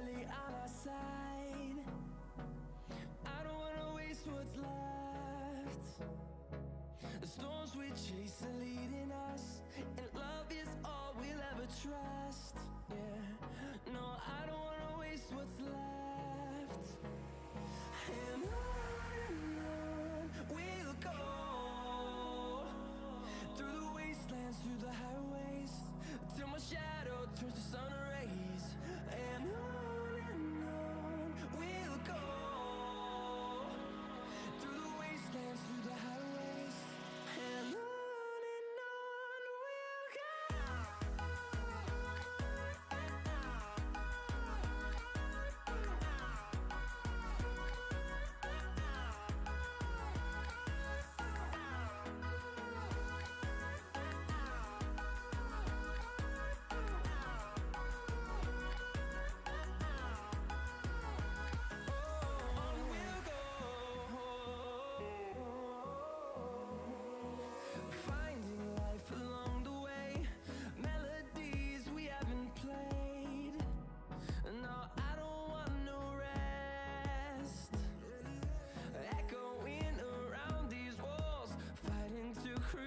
barely on our side. I don't wanna waste what's left. The storms we chase are leading us And love is all we'll ever trust.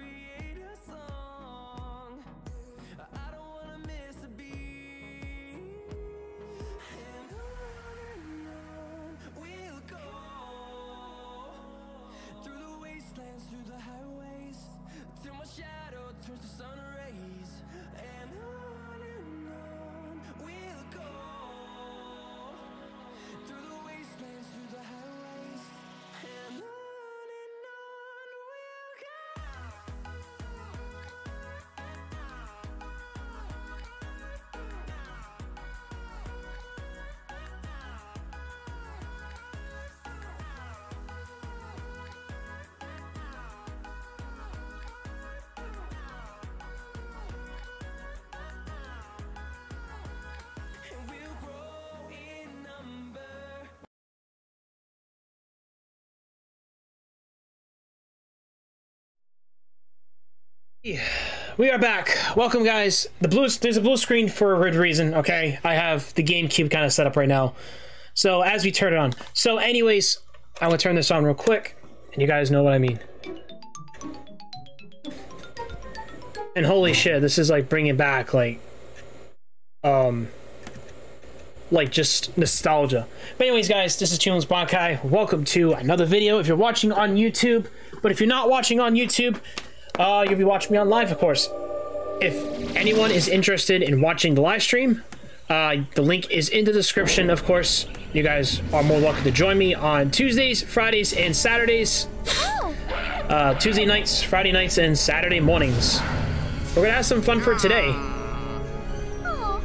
free. We are back. Welcome, guys. The blue there's a blue screen for a good reason. Okay, I have the GameCube kind of set up right now. So as we turn it on. So, anyways, I'm gonna turn this on real quick, and you guys know what I mean. And holy shit, this is like bringing back like, um, like just nostalgia. But anyways, guys, this is TJ Learns Bankai. Welcome to another video. If you're watching on YouTube, but if you're not watching on YouTube, uh, you'll be watching me on live, of course. If anyone is interested in watching the live stream, uh, the link is in the description, of course. You guys are more welcome to join me on Tuesdays, Fridays, and Saturdays. Uh, Tuesday nights, Friday nights, and Saturday mornings. We're gonna have some fun for today.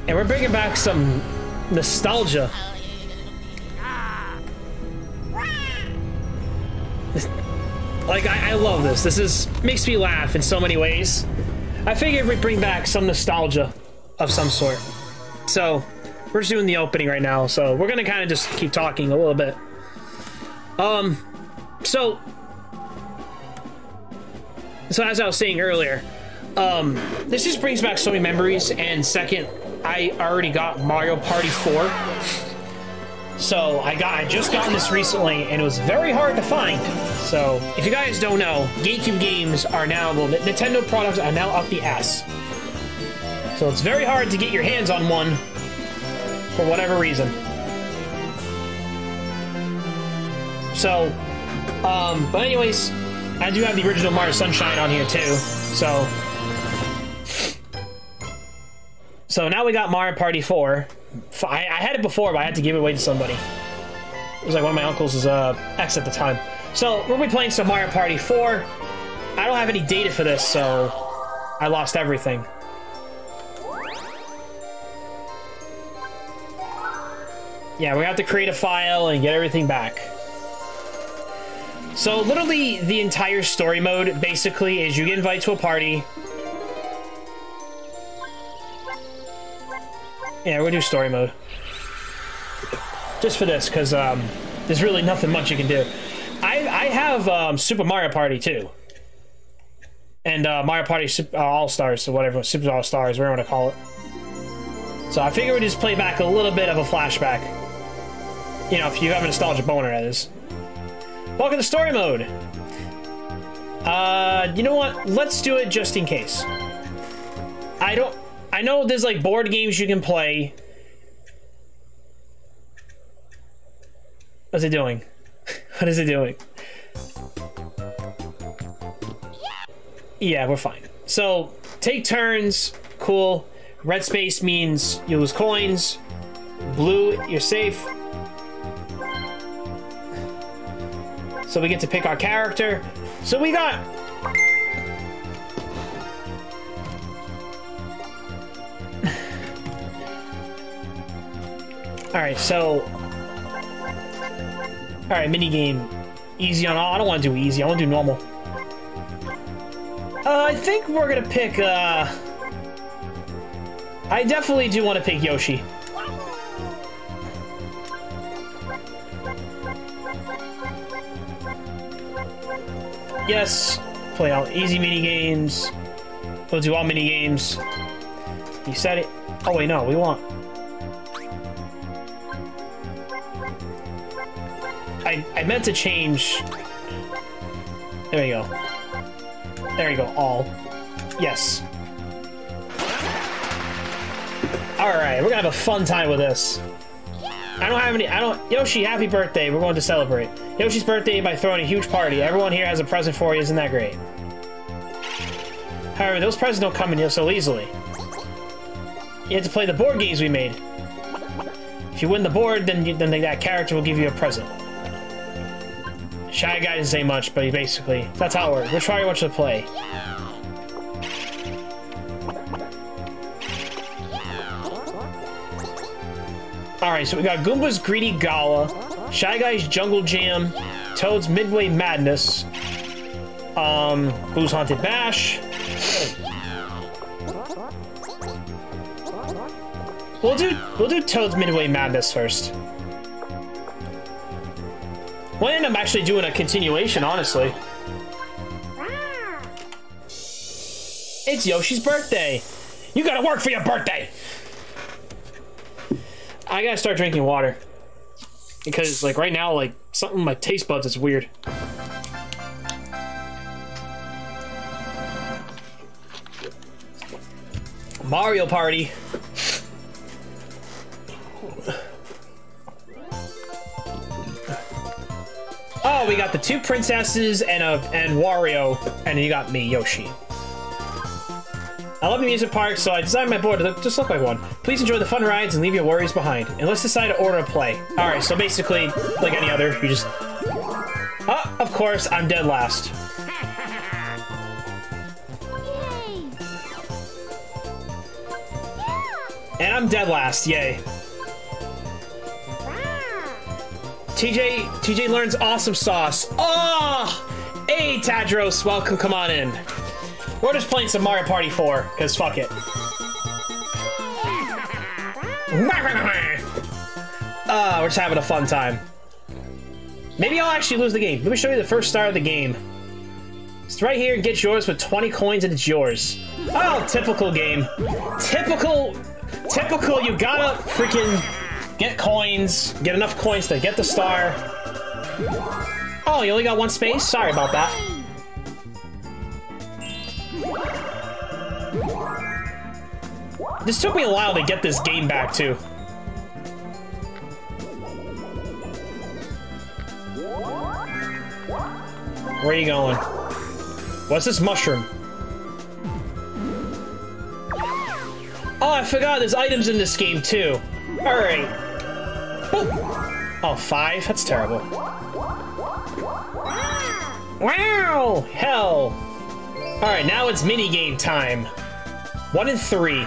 And we're bringing back some nostalgia. Like, I, I love this. This is makes me laugh in so many ways. I figured we'd bring back some nostalgia of some sort. So, we're just doing the opening right now, so we're gonna kind of just keep talking a little bit. Um, so, so as I was saying earlier, um, this just brings back so many memories, and second, I already got Mario Party 4. So I got I just gotten this recently and it was very hard to find. So if you guys don't know, GameCube games are now well Nintendo products are now up the ass. So it's very hard to get your hands on one for whatever reason. So um but anyways, I do have the original Mario Sunshine on here too. So So now we got Mario Party 4. I, I, had it before, but I had to give it away to somebody. It was like one of my uncles' uh, ex at the time. So we'll be playing some Mario Party 4. I don't have any data for this, so I lost everything. Yeah, we have to create a file and get everything back. So literally the entire story mode basically is you get invited to a party, Yeah, we'll do story mode. Just for this, because um, there's really nothing much you can do. I, I have um, Super Mario Party too. And uh, Mario Party uh, All-Stars, or whatever, Super All-Stars, whatever you want to call it. So I figure we just play back a little bit of a flashback. You know, if you have a nostalgia boner, that is. Welcome to story mode. Uh, you know what? Let's do it just in case. I don't... I know there's like board games you can play. What's it doing? what is it doing? Yeah, we're fine. So, take turns. Cool. Red space means you lose coins. Blue, you're safe. So we get to pick our character. So we got Alright, so... Alright, minigame. Easy on all. I don't want to do easy. I want to do normal. Uh, I think we're gonna pick, uh... I definitely do want to pick Yoshi. Yes, play all easy mini games. We'll do all mini games. You said it. Oh wait, no, we want I, I meant to change... There we go. There you go, all. Yes. Alright, we're gonna have a fun time with this. I don't have any- I don't- Yoshi, happy birthday, we're going to celebrate. Yoshi's birthday by throwing a huge party. Everyone here has a present for you, isn't that great? However, those presents don't come in here so easily. You have to play the board games we made. If you win the board, then you, then that character will give you a present. Shy Guy doesn't say much, but he basically... That's how it works. Mario wants to play? Alright, so we got Goomba's Greedy Gala, Shy Guy's Jungle Jam, Toad's Midway Madness, um, Boo's Haunted Bash. We'll do we'll do Toad's Midway Madness first. We'll end up actually doing a continuation, honestly. It's Yoshi's birthday. You gotta work for your birthday. I gotta start drinking water. Because, like, right now, like, something in my taste buds is weird. Mario Party. Oh, we got the two princesses and a and Wario, and you got me, Yoshi. I love the amusement parks, so I designed my board to look, just look like one. Please enjoy the fun rides and leave your worries behind. And let's decide to order a play. Alright, so basically, like any other, you just... Oh, of course, I'm dead last. And I'm dead last, yay. TJ, TJ learns awesome sauce. Oh! Hey, Tadros, welcome, come on in. We're just playing some Mario Party 4, because fuck it. Ah, uh, we're just having a fun time. Maybe I'll actually lose the game. Let me show you the first star of the game. It's right here and get yours with 20 coins and it's yours. Oh, typical game. Typical, typical, you gotta freaking get coins, get enough coins to get the star. Oh, you only got one space? Sorry about that. This took me a while to get this game back, too. Where are you going? What's this mushroom? Oh, I forgot there's items in this game, too. Alright. Oh, five? That's terrible. Wow! Hell! Alright, now it's minigame time. One and three.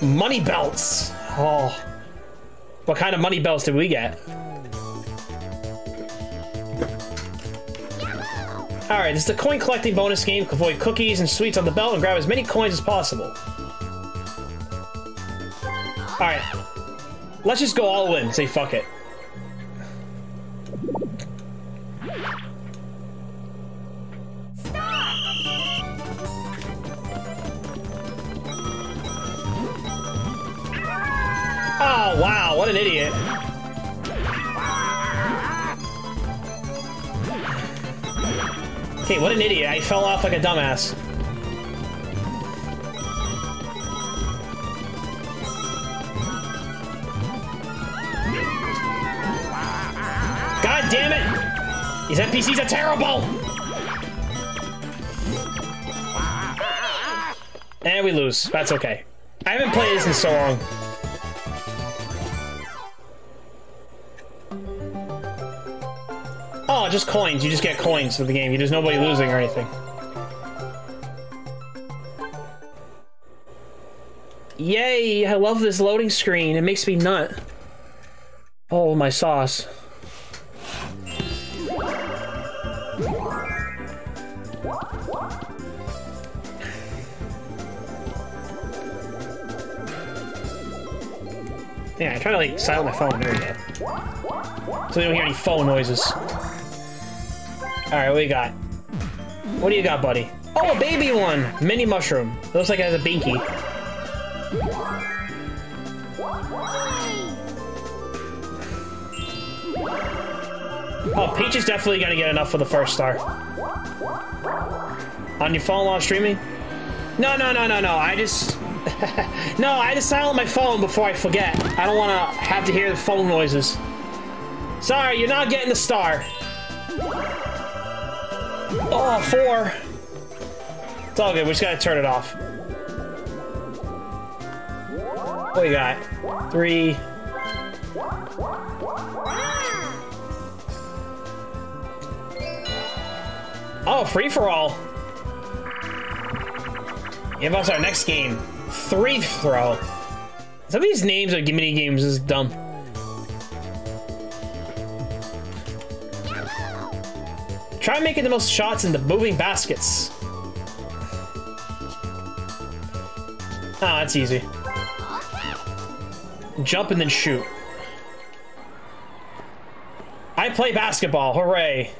Money belts. Oh. What kind of money belts did we get? Alright, this is the coin collecting bonus game. Avoid cookies and sweets on the belt and grab as many coins as possible. Alright. Let's just go all in. Say fuck it. Oh, wow, what an idiot. Okay, what an idiot. I fell off like a dumbass. Damn it! These NPCs are terrible! And we lose. That's okay. I haven't played this in so long. Oh, just coins. You just get coins for the game. There's nobody losing or anything. Yay! I love this loading screen. It makes me nut. Oh, my sauce. Yeah, I try to like silence my phone. There we go. So they don't hear any phone noises. Alright, what do you got? What do you got, buddy? Oh, a baby one! Mini mushroom. It looks like it has a binky. Oh, Peach is definitely gonna get enough for the first star. On your phone while streaming? No, no, no, no, no. I just... no, I just silent my phone before I forget. I don't want to have to hear the phone noises. Sorry, you're not getting the star. Oh, four. It's all good. We just gotta turn it off. What we got? Three. Oh, free for all. Give us our next game. Three throw. Some of these names of mini games is dumb. Try making the most shots in the moving baskets. Ah, that's easy. Jump and then shoot. I play basketball, hooray.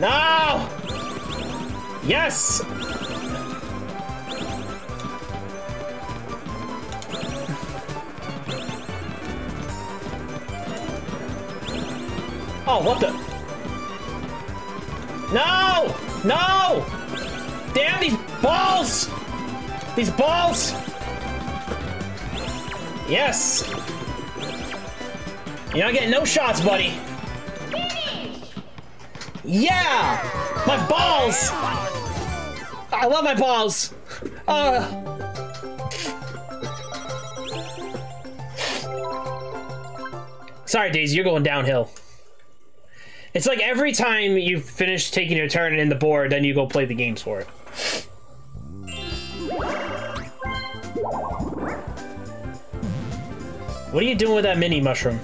No! Yes! Oh, what the? No! No! Damn these balls! These balls! Yes! You're not getting no shots, buddy. Yeah! My balls! I love my balls! Uh. Sorry, Daisy, you're going downhill. It's like every time you finish taking your turn in the board, then you go play the games for it. What are you doing with that mini mushroom?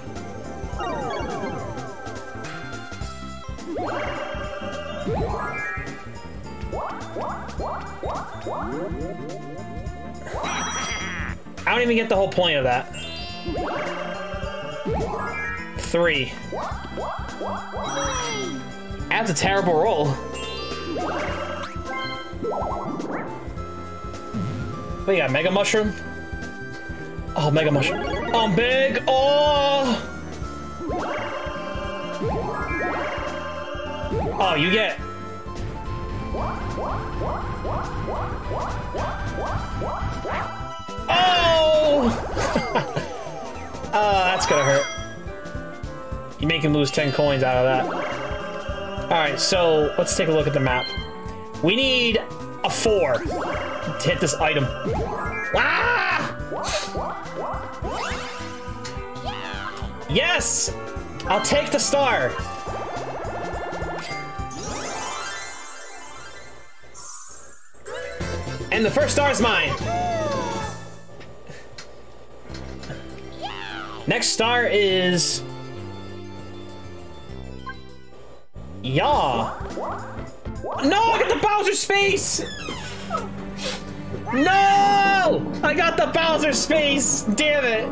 Don't even get the whole point of that. Three. That's a terrible roll. What you got, Mega Mushroom? Oh, Mega Mushroom. Oh, I'm big! Oh! Oh, you get... Oh! that's gonna hurt. You make him lose 10 coins out of that. Alright, so let's take a look at the map. We need a 4 to hit this item. Ah! Yes! I'll take the star. And the first star is mine. Next star is... Yeah. No, I got the Bowser space! No! I got the Bowser space! Damn it!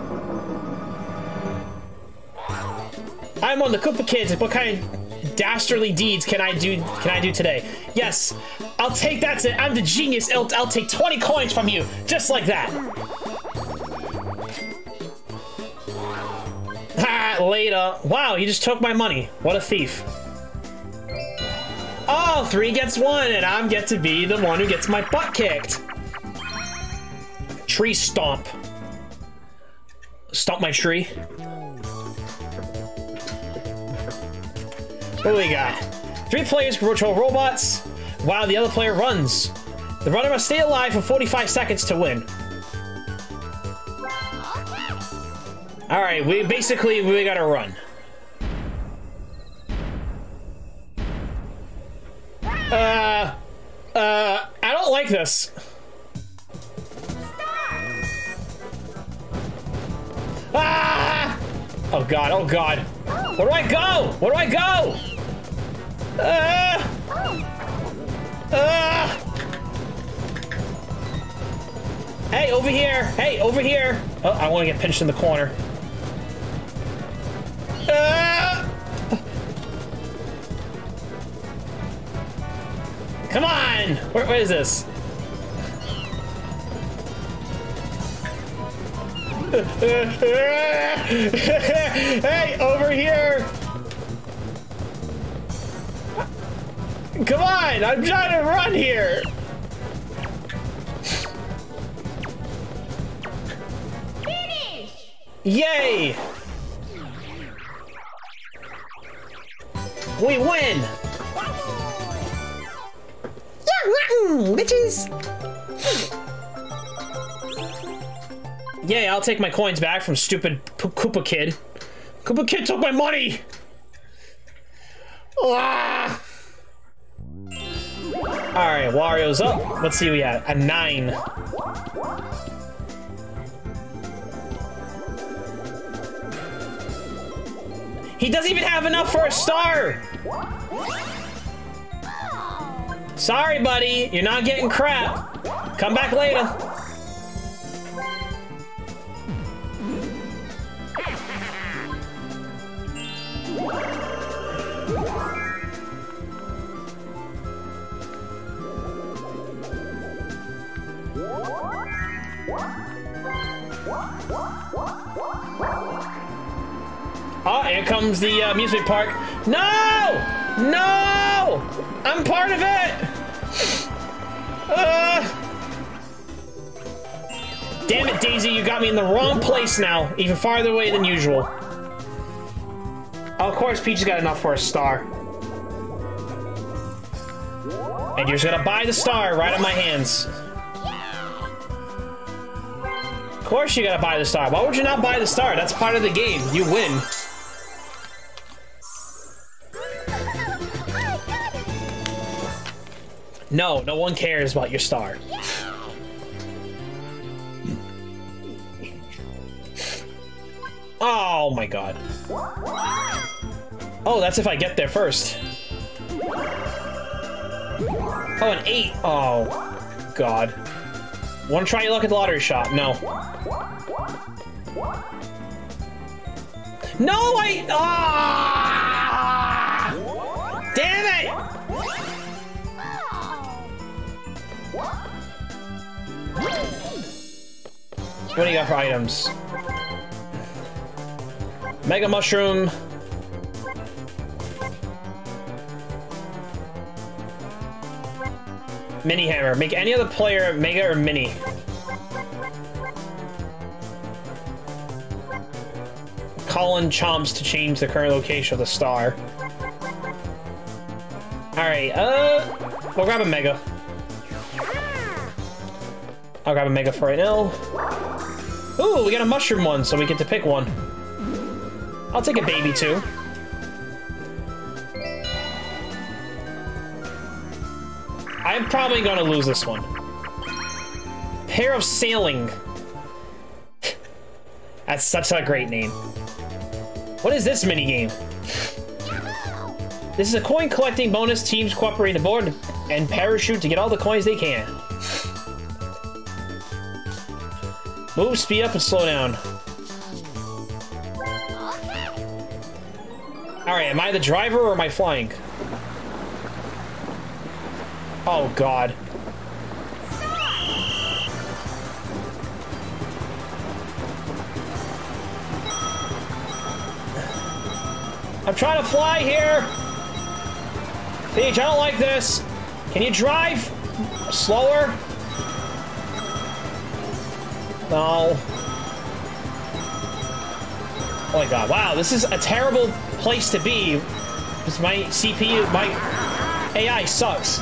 I'm on the Koopa Kids. What kind of dastardly deeds can I do? Can I do today? Yes, I'll take that. To, I'm the genius. I'll, I'll take 20 coins from you, just like that. Later. Wow, you just took my money. What a thief. Oh, three gets one, and I'm get to be the one who gets my butt kicked. Tree stomp. Stomp my tree. What do we got? Three players control robots while the other player runs. The runner must stay alive for 45 seconds to win. Alright, we basically, we gotta run. Uh, uh, I don't like this. Ah! Oh god, oh god. Where do I go? Where do I go? Ah! Ah! Hey, over here! Hey, over here! Oh, I want to get pinched in the corner. Ah! Come on! Where, where is this? hey, over here! Come on! I'm trying to run here! Finish! Yay! We win! Yeah, bitches! Yay, I'll take my coins back from stupid P Koopa Kid. Koopa Kid took my money! Ah! Alright, Wario's up. Let's see what we have. A nine. He doesn't even have enough for a star! Sorry, buddy. You're not getting crap. Come back later. What? Oh, here comes the uh, amusement park. No! No! I'm part of it! Uh... Damn it, Daisy, you got me in the wrong place now. Even farther away than usual. Of course, Peach has got enough for a star. And you're just gonna buy the star right on my hands. Of course you gotta buy the star. Why would you not buy the star? That's part of the game. You win. No, no one cares about your star. Oh my god. Oh, that's if I get there first. Oh, an eight. Oh, God. Want to try your luck at the lottery shop? No. No, I. Ah! Damn it! What do you got for items? Mega Mushroom. Mini Hammer. Make any other player Mega or Mini. Colin chomps to change the current location of the star. Alright, uh... We'll grab a Mega. I'll grab a Mega for right now. Ooh, we got a Mushroom one, so we get to pick one. I'll take a baby too. I'm probably gonna lose this one. Pair-a-sailing. That's such a great name. What is this minigame? This is a coin collecting bonus. Teams cooperate the board and parachute to get all the coins they can. Move, speed up, and slow down. Alright, am I the driver or am I flying? Oh, God. I'm trying to fly here! Peach, I don't like this! Can you drive slower? No. Oh my god, wow, this is a terrible place to be. Because my CPU, my AI sucks.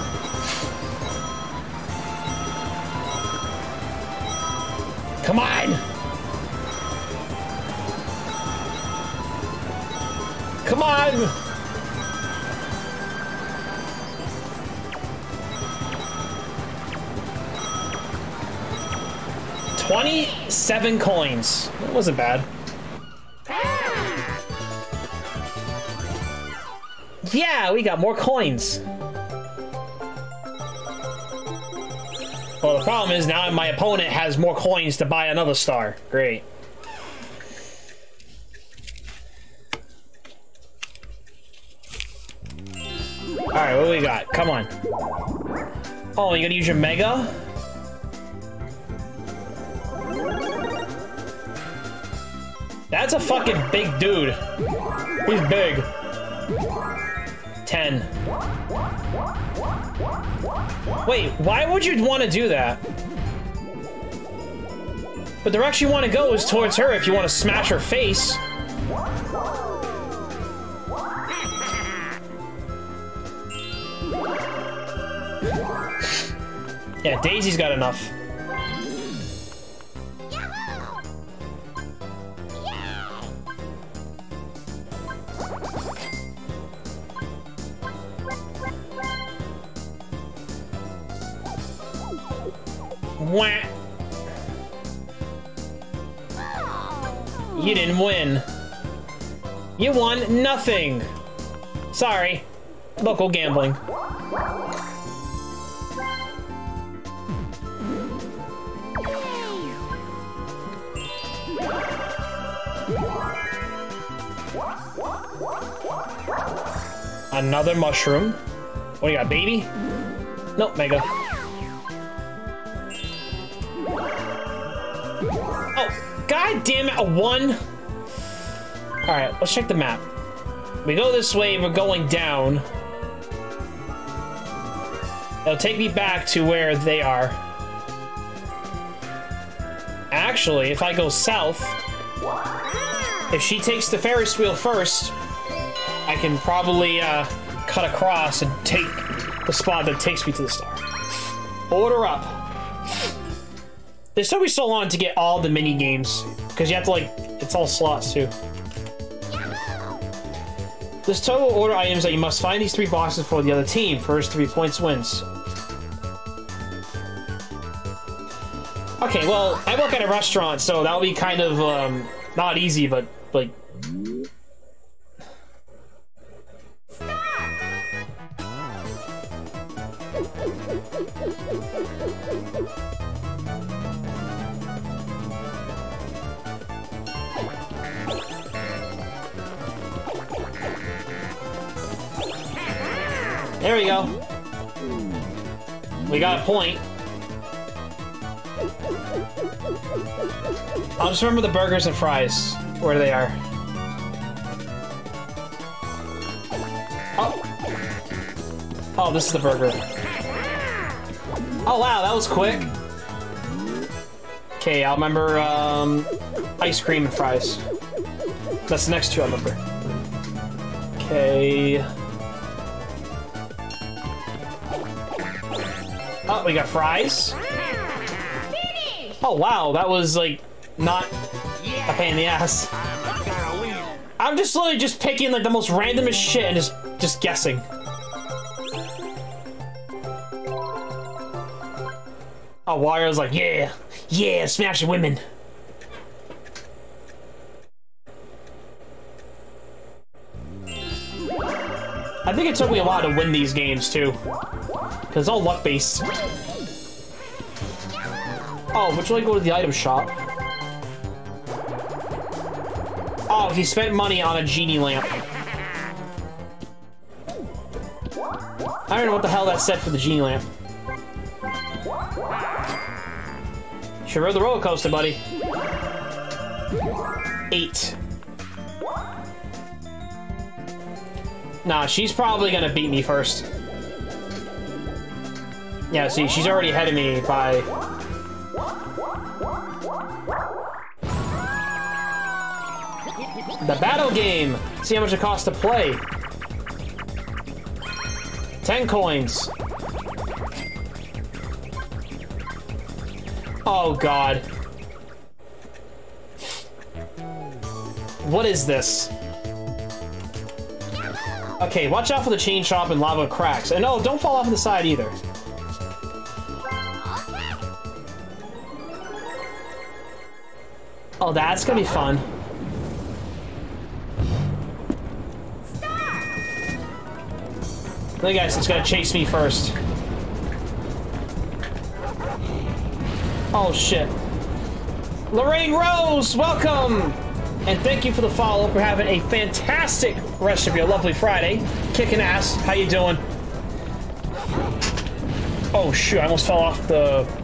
Come on! Come on! Twenty-seven coins. That wasn't bad. Yeah, we got more coins. Well, the problem is now my opponent has more coins to buy another star. Great. Alright, what do we got? Come on. Oh, you gonna use your Mega? That's a fucking big dude. He's big. 10. Wait, why would you want to do that? But the direction you want to go is towards her if you want to smash her face. Yeah, Daisy's got enough. Nothing. Sorry. Local gambling. Another mushroom. What do you got, baby? Nope, mega. Oh, god damn it, a one. All right, let's check the map. We go this way, we're going down. It'll take me back to where they are. Actually, if I go south, if she takes the Ferris wheel first, I can probably uh, cut across and take the spot that takes me to the star. Order up. This took me so long to get all the mini games because you have to like it's all slots too. This total order items that you must find these three boxes for the other team. First three points wins. Okay, well, I work at a restaurant, so that'll be kind of um, not easy, but like. Got a point. I'll just remember the burgers and fries, where they are. Oh. Oh, this is the burger. Oh, wow, that was quick. Okay, I'll remember, um, ice cream and fries. That's the next two I remember. Okay. Oh, we got fries. Oh wow, that was like not a pain in the ass. I'm just literally just picking like the most randomest shit and just just guessing. Oh, Wario's like, yeah, yeah, smashing women. I think it took me a while to win these games too, because it's all luck based. Oh, would you like go to the item shop? Oh, he spent money on a genie lamp. I don't know what the hell that said for the genie lamp. Should ride the roller coaster, buddy. Eight. Nah, she's probably gonna beat me first. Yeah, see, she's already ahead of me by The battle game! See how much it costs to play. 10 coins. Oh god. What is this? Okay, watch out for the chain chop and lava cracks. And no, don't fall off the side either. Oh, that's gonna be fun. Look guys, it's gonna chase me first. Oh shit. Lorraine Rose, welcome! And thank you for the follow. We're having a fantastic rest of your lovely Friday. Kicking ass. How you doing? Oh shoot, I almost fell off the...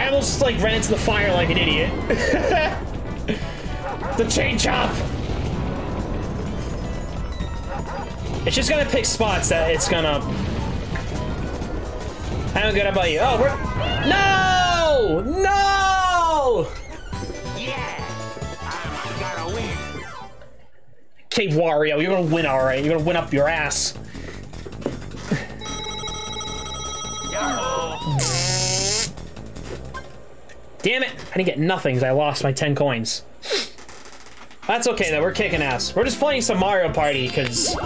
I almost like ran into the fire like an idiot. the chain chop! It's just gonna pick spots that it's gonna. How good about you? Oh, we're no, no. Yeah! I'm gonna win. Okay, Wario, you're gonna win, all right. You're gonna win up your ass. Damn it! I didn't get nothing because I lost my 10 coins. That's okay though, we're kicking ass. We're just playing some Mario Party because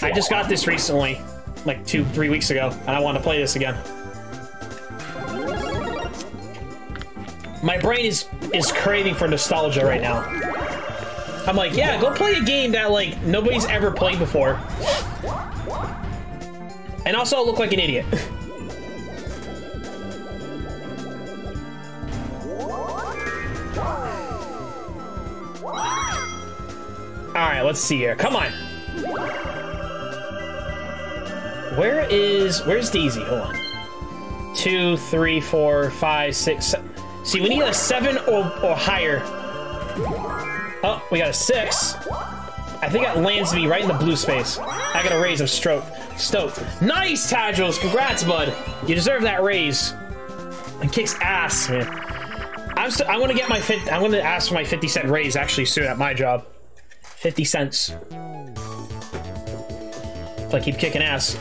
I just got this recently, like two, three weeks ago, and I want to play this again. My brain is is craving for nostalgia right now. I'm like, yeah, go play a game that like nobody's ever played before. And also look like an idiot. Alright, let's see here. Come on. Where is... Where's Daisy? Hold on. Two, three, four, five, six. See, we need a seven or, or higher. Oh, we got a six. I think that lands me right in the blue space. I got a raise of stroke. Stoked. Nice, Tadros. Congrats, bud. You deserve that raise. And kicks ass, man. I'm I want to get my fit. I'm going to ask for my 50 cent raise actually soon at my job. 50 cents. If I keep kicking ass.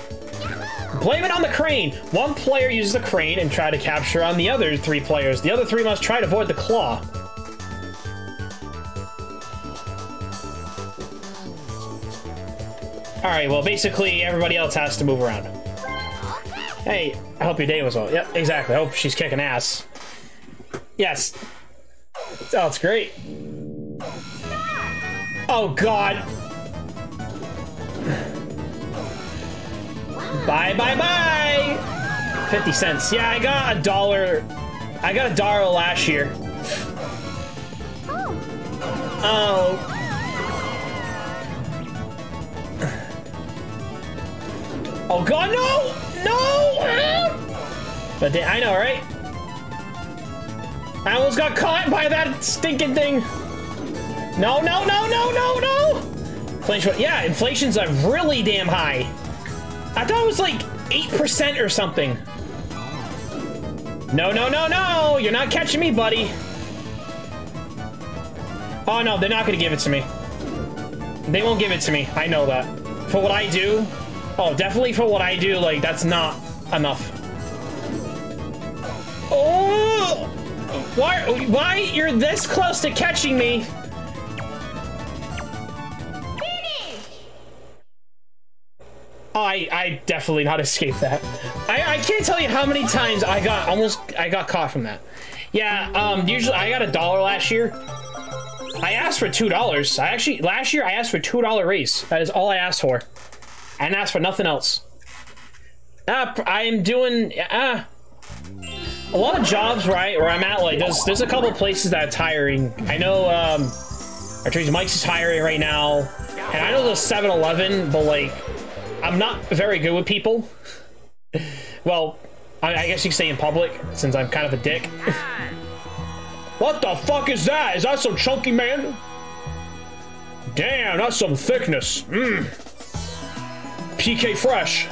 Blame it on the crane. One player uses the crane and try to capture on the other three players. The other three must try to avoid the claw. All right, well, basically everybody else has to move around. Hey, I hope your day was well. Yep, exactly. I hope she's kicking ass. Yes. Oh, it's great. Oh, God. Bye, bye, bye. 50 cents. Yeah, I got a dollar. I got a dollar last year. Oh. Oh god, no! No! But I know, right? I almost got caught by that stinking thing. No, no, no, no, no, no! Inflation, yeah, inflation's like really damn high. I thought it was like 8% or something. No, no, no, no! You're not catching me, buddy. Oh no, they're not gonna give it to me. They won't give it to me. I know that. For what I do, oh, definitely for what I do, like, that's not enough. Oh! Why, why you're this close to catching me? I, I definitely not escaped that. I, I can't tell you how many times I got almost I got caught from that. Yeah, um, usually I got a dollar last year. I asked for two dollars. I actually last year I asked for two dollar raise. That is all I asked for. and didn't for nothing else. Uh, I'm doing uh, a lot of jobs right where I'm at. Like there's there's a couple places that's hiring. I know um, Artrees Mike's is hiring right now, and I know there's 7-Eleven, but like I'm not very good with people. well, I, I guess you could say in public, since I'm kind of a dick. what the fuck is that? Is that some chunky man? Damn, that's some thickness. Mmm. PK Fresh.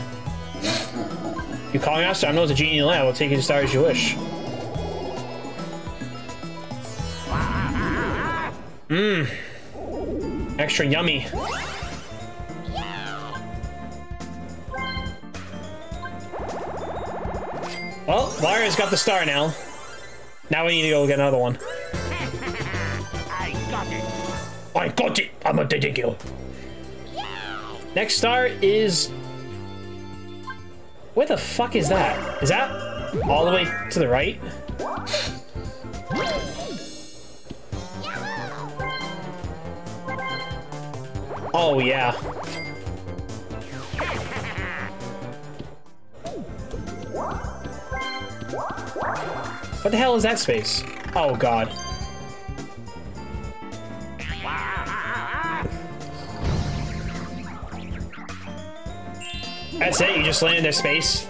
You calling us? I know it's a genie in the lamp. We'll take you as far as you wish. Mmm. Extra yummy. Well, Larry's got the star now. Now we need to go get another one. I got it. I got it! I'm a detective. Next star is... Where the fuck is that? Is that all the way to the right? Oh, yeah. What the hell is that space? Oh, God. That's it? You just land in their space?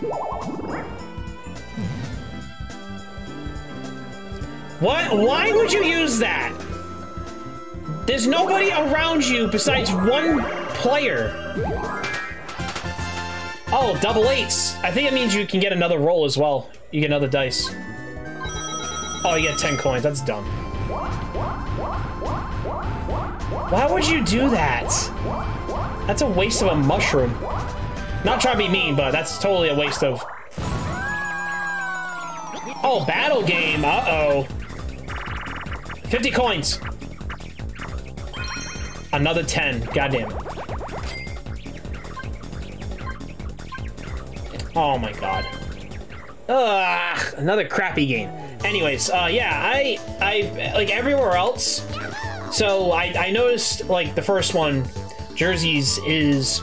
What? Why would you use that? There's nobody around you besides one player. Oh, double eights. I think it means you can get another roll as well. You get another dice. Oh, you get 10 coins. That's dumb. Why would you do that? That's a waste of a mushroom. Not trying to be mean, but that's totally a waste of... Oh, battle game. Uh-oh. 50 coins. Another 10. Goddamn. Oh my god. Ugh, another crappy game. Anyways, uh, yeah, I, I, like everywhere else. So I, I noticed like the first one, Jersey's is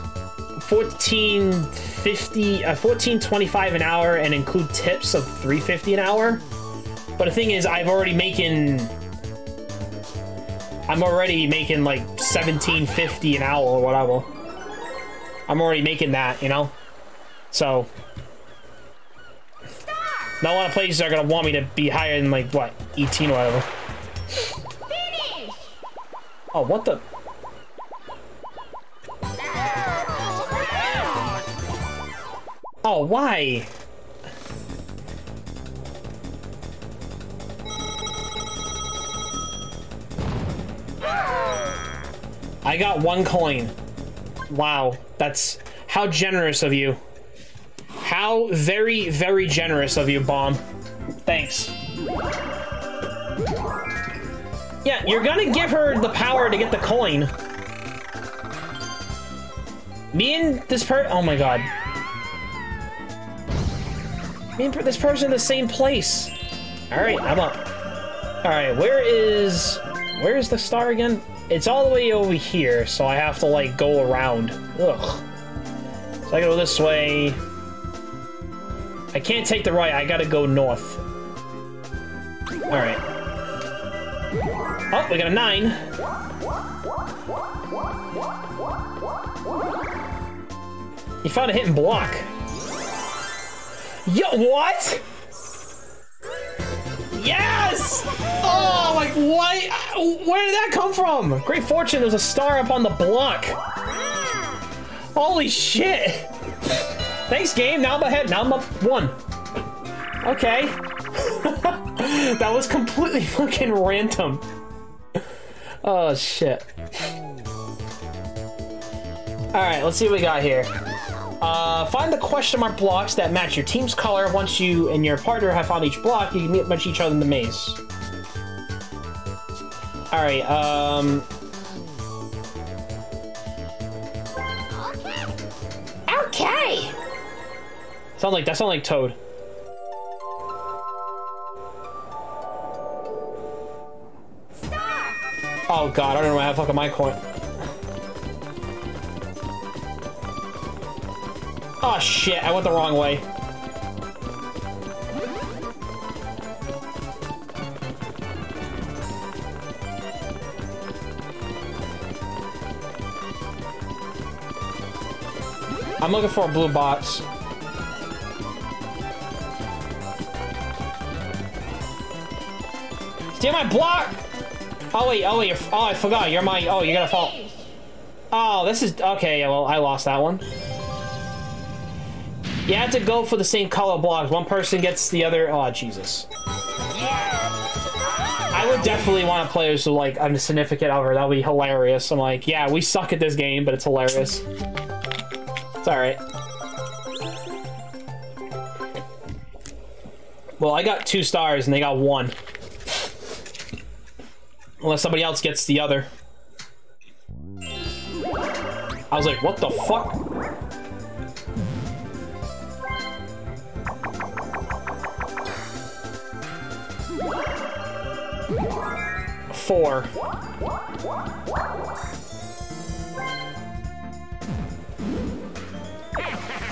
1450, uh, 1425 an hour and include tips of 350 an hour. But the thing is, I've already making, I'm already making like 1750 an hour or whatever. I'm already making that, you know? So, Not a lot of places are gonna want me to be higher than like what, 18 or whatever. Finish! Oh, what the? Oh, why? I got one coin. Wow, that's how generous of you. How very, very generous of you, Bomb. Thanks. Yeah, you're gonna give her the power to get the coin. Me and this per- oh my god. Me and this person in the same place. Alright, I'm up. Alright, where is... Where is the star again? It's all the way over here, so I have to, like, go around. Ugh. So I go this way. I can't take the right, I gotta go north. Alright. Oh, we got a nine. You found a hidden block. Yo, what? Yes! Oh, like what? Where did that come from? Great fortune, there's a star up on the block. Holy shit! Thanks, game. Now I'm ahead. Now I'm up one. Okay. that was completely fucking random. Oh shit. Alright, let's see what we got here. Uh, find the question mark blocks that match your team's color. Once you and your partner have found each block, you can meet match each other in the maze. Alright, um... Okay! Sound like that sound like Toad. Oh god, I don't know where the fuck am I coin. Oh shit, I went the wrong way. I'm looking for a blue box. Steal my block! Oh wait, oh wait, you're, oh I forgot, you're my, oh you're gonna fall. Oh, this is, okay, well, I lost that one. You have to go for the same color blocks. One person gets the other, oh Jesus. I would definitely want to play with like a significant other. That would be hilarious. I'm like, yeah, we suck at this game, but it's hilarious. It's alright. Well, I got two stars and they got one. Unless somebody else gets the other. I was like, what the fuck? Four.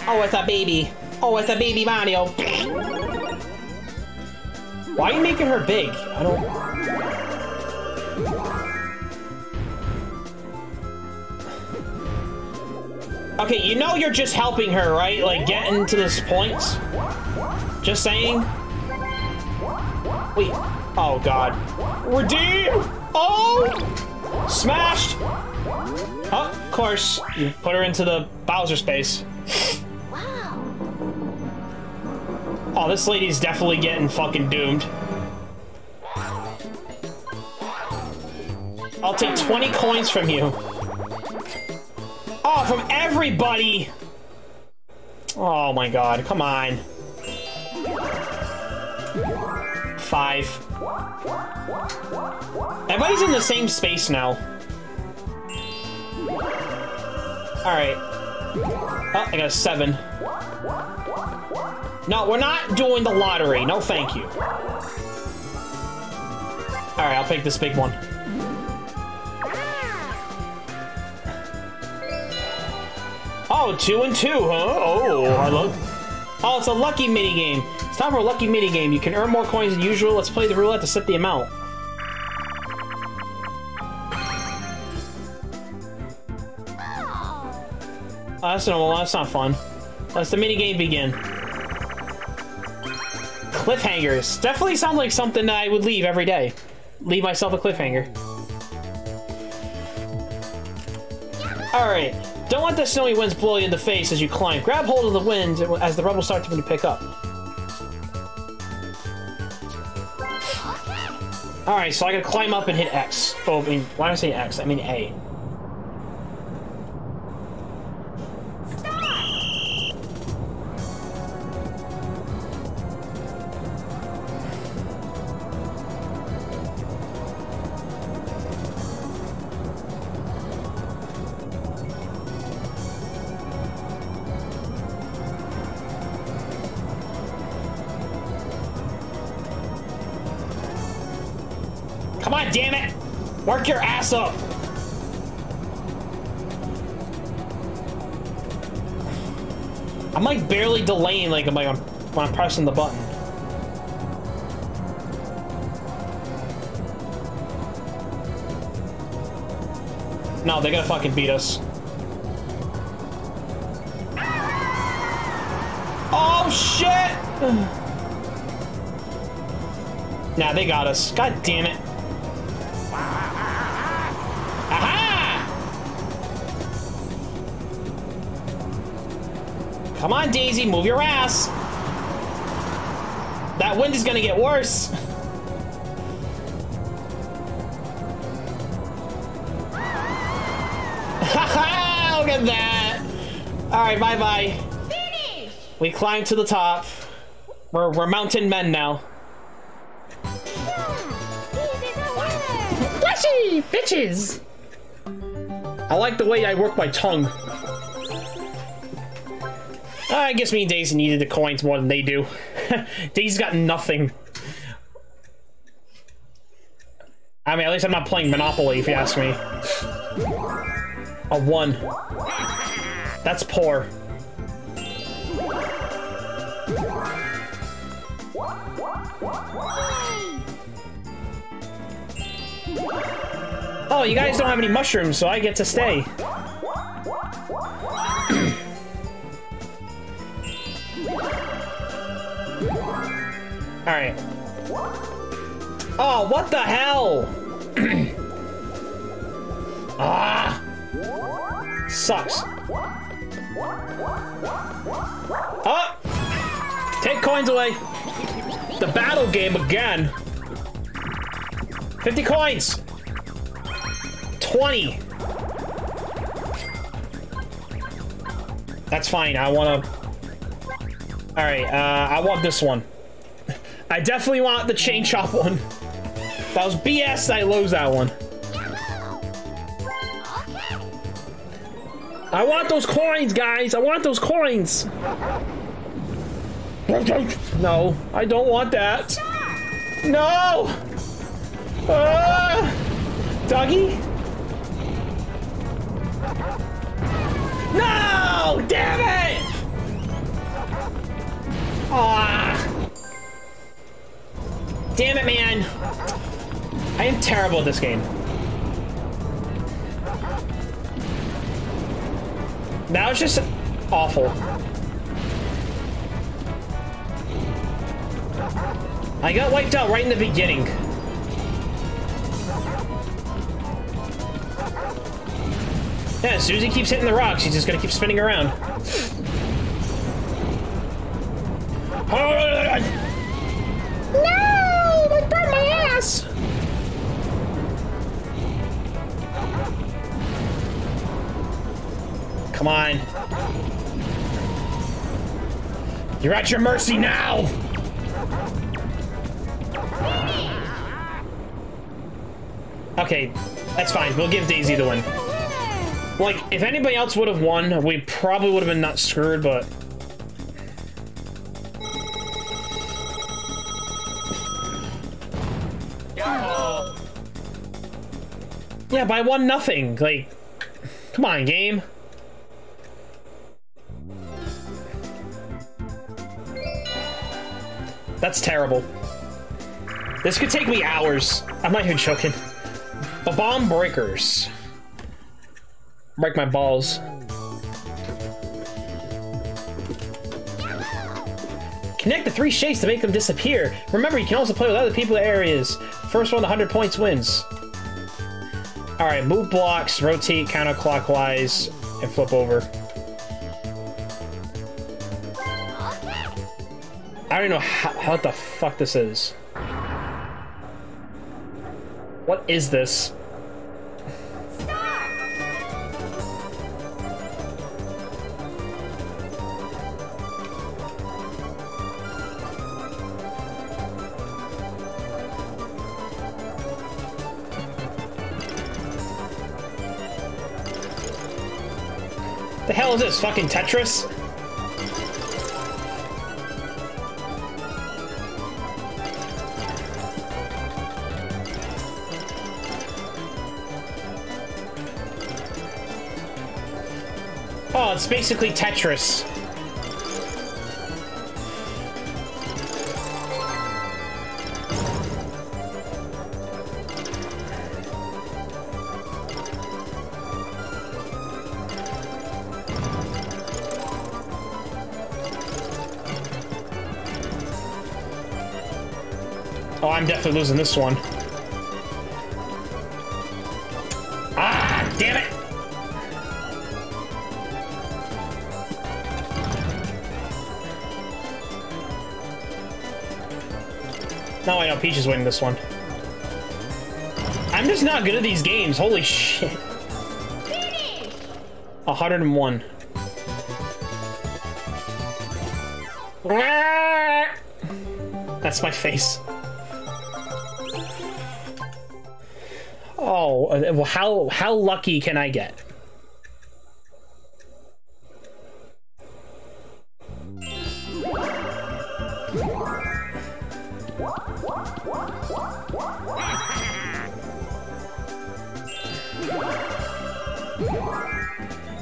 Oh, it's a baby. Oh, it's a baby Mario. Why are you making her big? I don't... Okay, you know you're just helping her, right? Like, getting to this point? Just saying? Wait. Oh, God. Redeem! Oh! Smashed! Oh, of course. You put her into the Bowser space. Wow. Oh, this lady's definitely getting fucking doomed. I'll take 20 coins from you. Oh, from everybody! Oh my god, come on. Five. Everybody's in the same space now. Alright. Oh, I got a seven. No, we're not doing the lottery. No, thank you. Alright, I'll pick this big one. Oh, two and two, huh? Oh, I love. Oh, it's a lucky mini game. It's time for a lucky mini game. You can earn more coins than usual. Let's play the roulette to set the amount. Oh, that's not. That's not fun. Let's the mini game begin. Cliffhangers. Definitely sound like something I would leave every day. Leave myself a cliffhanger. Alright. Don't let the snowy winds blow you in the face as you climb. Grab hold of the wind as the rubble starts to pick up. Alright, so I gotta climb up and hit X. Oh, I mean, why did I say X? I mean A. ass up! I'm like barely delaying like I'm like I'm, when I'm pressing the button. No, they're gonna fucking beat us. Oh shit! Nah, they got us. God damn it. Come on, Daisy, move your ass. That wind is gonna get worse. Haha! Look at that. All right, bye bye. Finish! We climbed to the top. We're we're mountain men now. Fleshy bitches. I like the way I work my tongue. Uh, I guess me and Daisy needed the coins more than they do. Daisy's got nothing. I mean, at least I'm not playing Monopoly, if you ask me. A one. That's poor. Oh, you guys don't have any mushrooms, so I get to stay. Alright. Oh, what the hell? ah! Sucks. Oh! Take coins away! The battle game again! 50 coins! 20! That's fine, I wanna... Alright, uh, I want this one. I definitely want the chain chop one. That was BS, I lose that one. I want those coins, guys! I want those coins! No, I don't want that. No! Doggy? No! Damn it! Ah! Damn it, man! I am terrible at this game. That was just awful. I got wiped out right in the beginning. Yeah, as soon as he keeps hitting the rocks, he's just gonna keep spinning around. No! My ass! Come on. You're at your mercy now! Okay, that's fine. We'll give Daisy the win. Like, if anybody else would have won, we probably would have been not screwed, but... Yeah, I won nothing. Like, come on, game. That's terrible. This could take me hours. I'm not even joking. The bomb breakers. Break my balls. Connect the three shapes to make them disappear. Remember, you can also play with other people in areas. First one to 100 points wins. Alright, move blocks, rotate counterclockwise, and flip over. I don't know how, how the fuck this is. What is this? Hell is this? Fucking Tetris? Oh, it's basically Tetris. I'm definitely losing this one. Ah, damn it! Now I know Peach is winning this one. I'm just not good at these games. Holy shit. 101. That's my face. How how lucky can I get?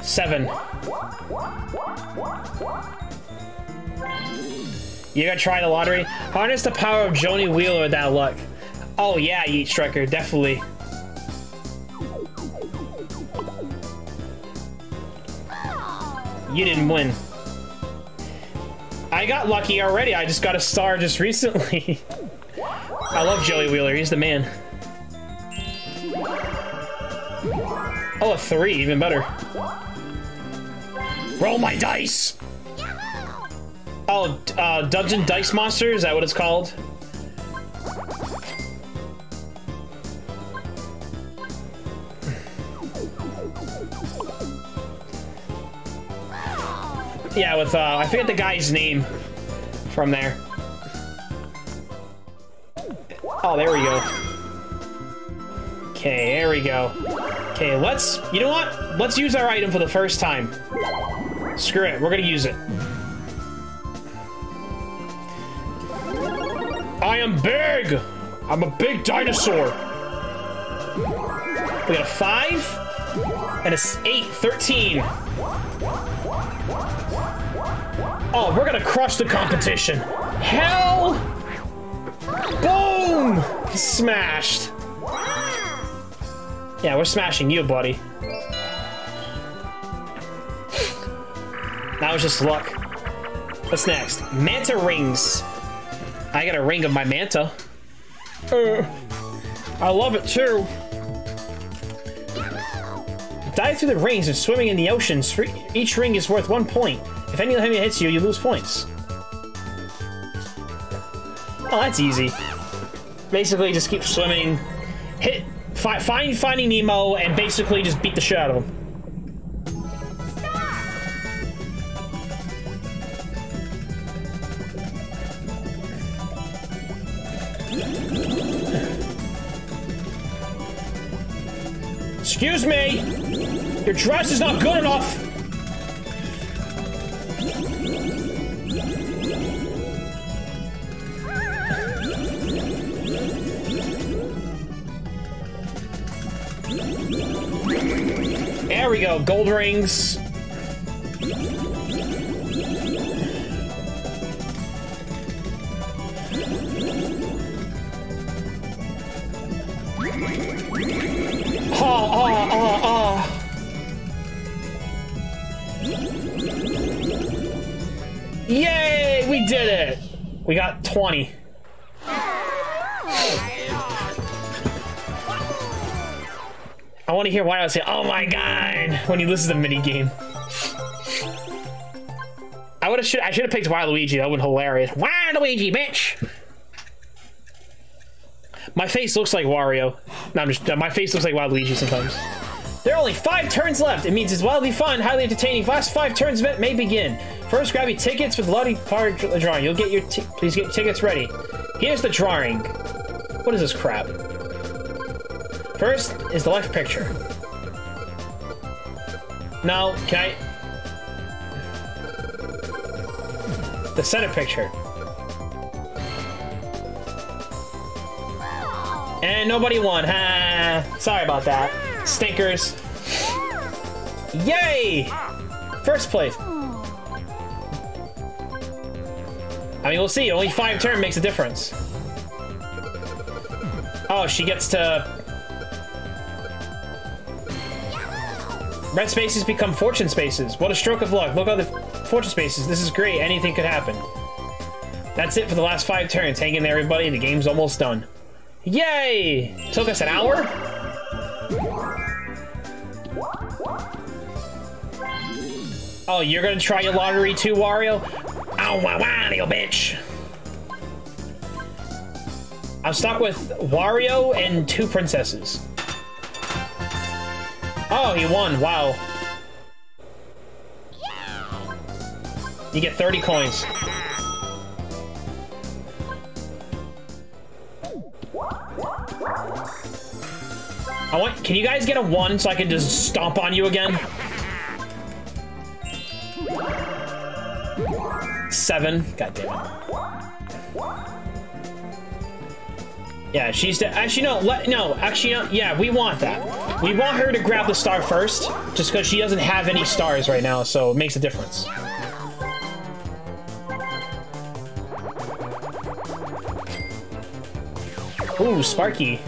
Seven. You gotta try the lottery. Harness the power of Joey Wheeler with that luck. Oh yeah, Yeet Striker, definitely. You didn't win. I got lucky already. I just got a star just recently. I love Joey Wheeler. He's the man. Oh, a three, even better. Roll my dice. Oh, uh, Dungeon Dice Monster, is that what it's called? Uh, I forget the guy's name from there. Oh, there we go. Okay, there we go. Okay, let's, you know what? Let's use our item for the first time. Screw it, we're gonna use it. I am big! I'm a big dinosaur. We got a five and a eight, 13. Oh, we're gonna crush the competition. Hell! Boom! Smashed. Yeah, we're smashing you, buddy. That was just luck. What's next? Manta rings. I got a ring of my manta. Uh, I love it too. Dive through the rings and swimming in the ocean. Each ring is worth one point. If any enemy hits you, you lose points. Oh, that's easy. Basically, just keep swimming, hit, fi find Finding Nemo, and basically just beat the shit out of him. Excuse me! Your dress is not good enough! There gold rings. Oh, oh, oh, oh. Yay, we did it! We got 20. Want to hear Wario say, oh my god, when he listens to the mini game. I would have should I should have picked Waluigi. That would hilarious. Waluigi, bitch. My face looks like Wario. No, I'm just my face looks like Waluigi sometimes. There are only five turns left. It means it's wildly fun, highly entertaining. Last five turns event may begin. First, grab your tickets the Lottie part drawing. You'll get your please get your tickets ready. Here's the drawing. What is this crap? First is the left picture. Now, can I? The center picture. And nobody won. Ha! Sorry about that. Stinkers. Yay! First place. I mean, we'll see. Only five turn makes a difference. Oh, she gets to... Red spaces become fortune spaces. What a stroke of luck. Look at the fortune spaces. This is great. Anything could happen. That's it for the last five turns. Hang in there, everybody. The game's almost done. Yay! Took us an hour? Oh, you're gonna try your lottery too, Wario? Oh, wow, you bitch! I'm stuck with Wario and two princesses. Oh, he won. Wow. You get 30 coins. I want. Can you guys get a one so I can just stomp on you again? Seven. God damn it. Yeah, she's actually no. Let no. Actually, no. Yeah, we want that. We want her to grab the star first, just because she doesn't have any stars right now, so it makes a difference. Ooh, Sparky.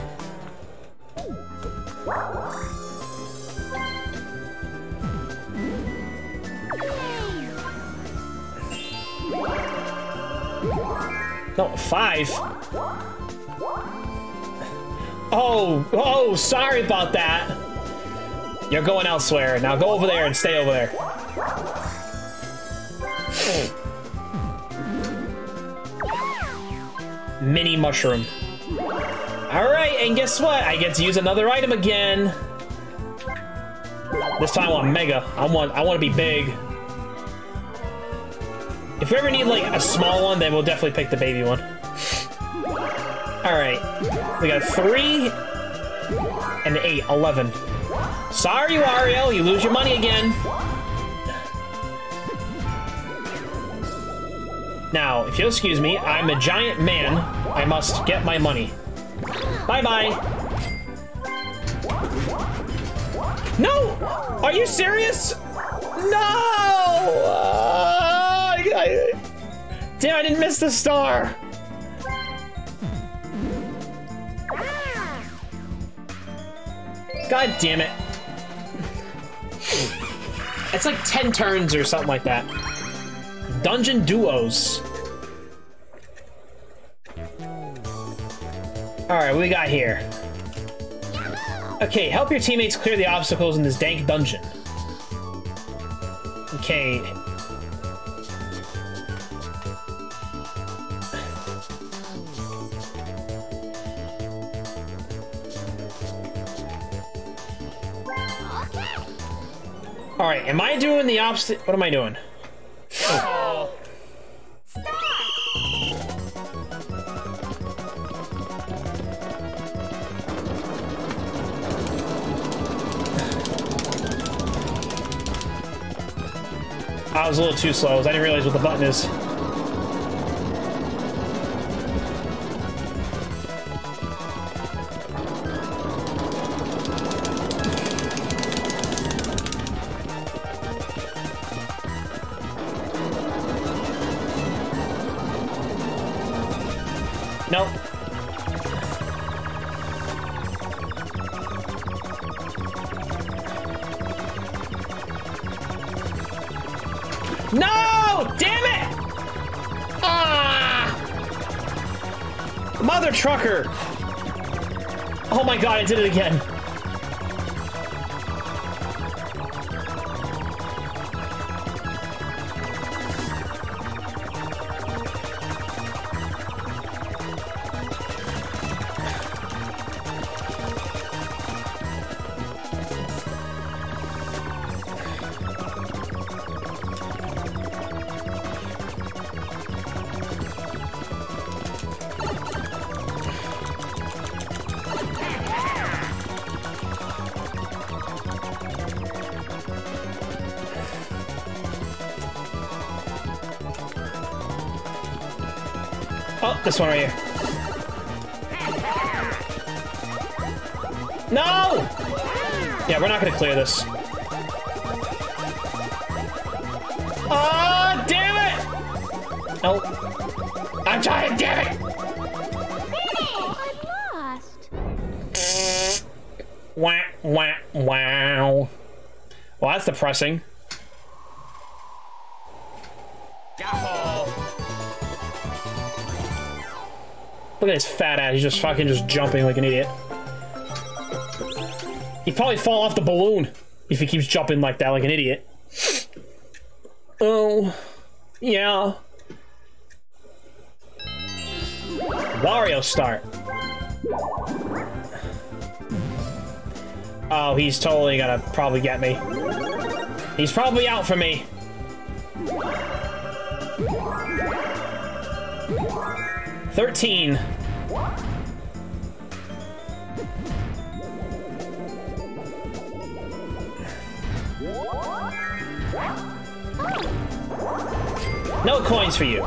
No, five. Oh, oh, sorry about that. You're going elsewhere. Now go over there and stay over there. Mini mushroom. Alright, and guess what? I get to use another item again. This time I want Mega. I want I want to be big. If we ever need like a small one, then we'll definitely pick the baby one. Alright. We got three and eight, 11. Sorry, Wario, you lose your money again. Now, if you'll excuse me, I'm a giant man. I must get my money. Bye-bye. No! Are you serious? No! Uh, I, damn, I didn't miss the star. God damn it. It's like 10 turns or something like that. Dungeon duos. Alright, we got here? Okay, help your teammates clear the obstacles in this dank dungeon. Okay. Alright, am I doing the opposite? What am I doing? I was a little too slow. I didn't realize what the button is. It again. This one right here. No! Yeah, we're not gonna clear this. Ah, damn it! Nope. I'm trying, damn it! I'm lost. Wah, wah, wow. Well, that's depressing. He's just fucking just jumping like an idiot. He'd probably fall off the balloon if he keeps jumping like that like an idiot. Oh, yeah. Wario start. Oh, he's totally gonna probably get me. He's probably out for me. Thirteen. Coins for you.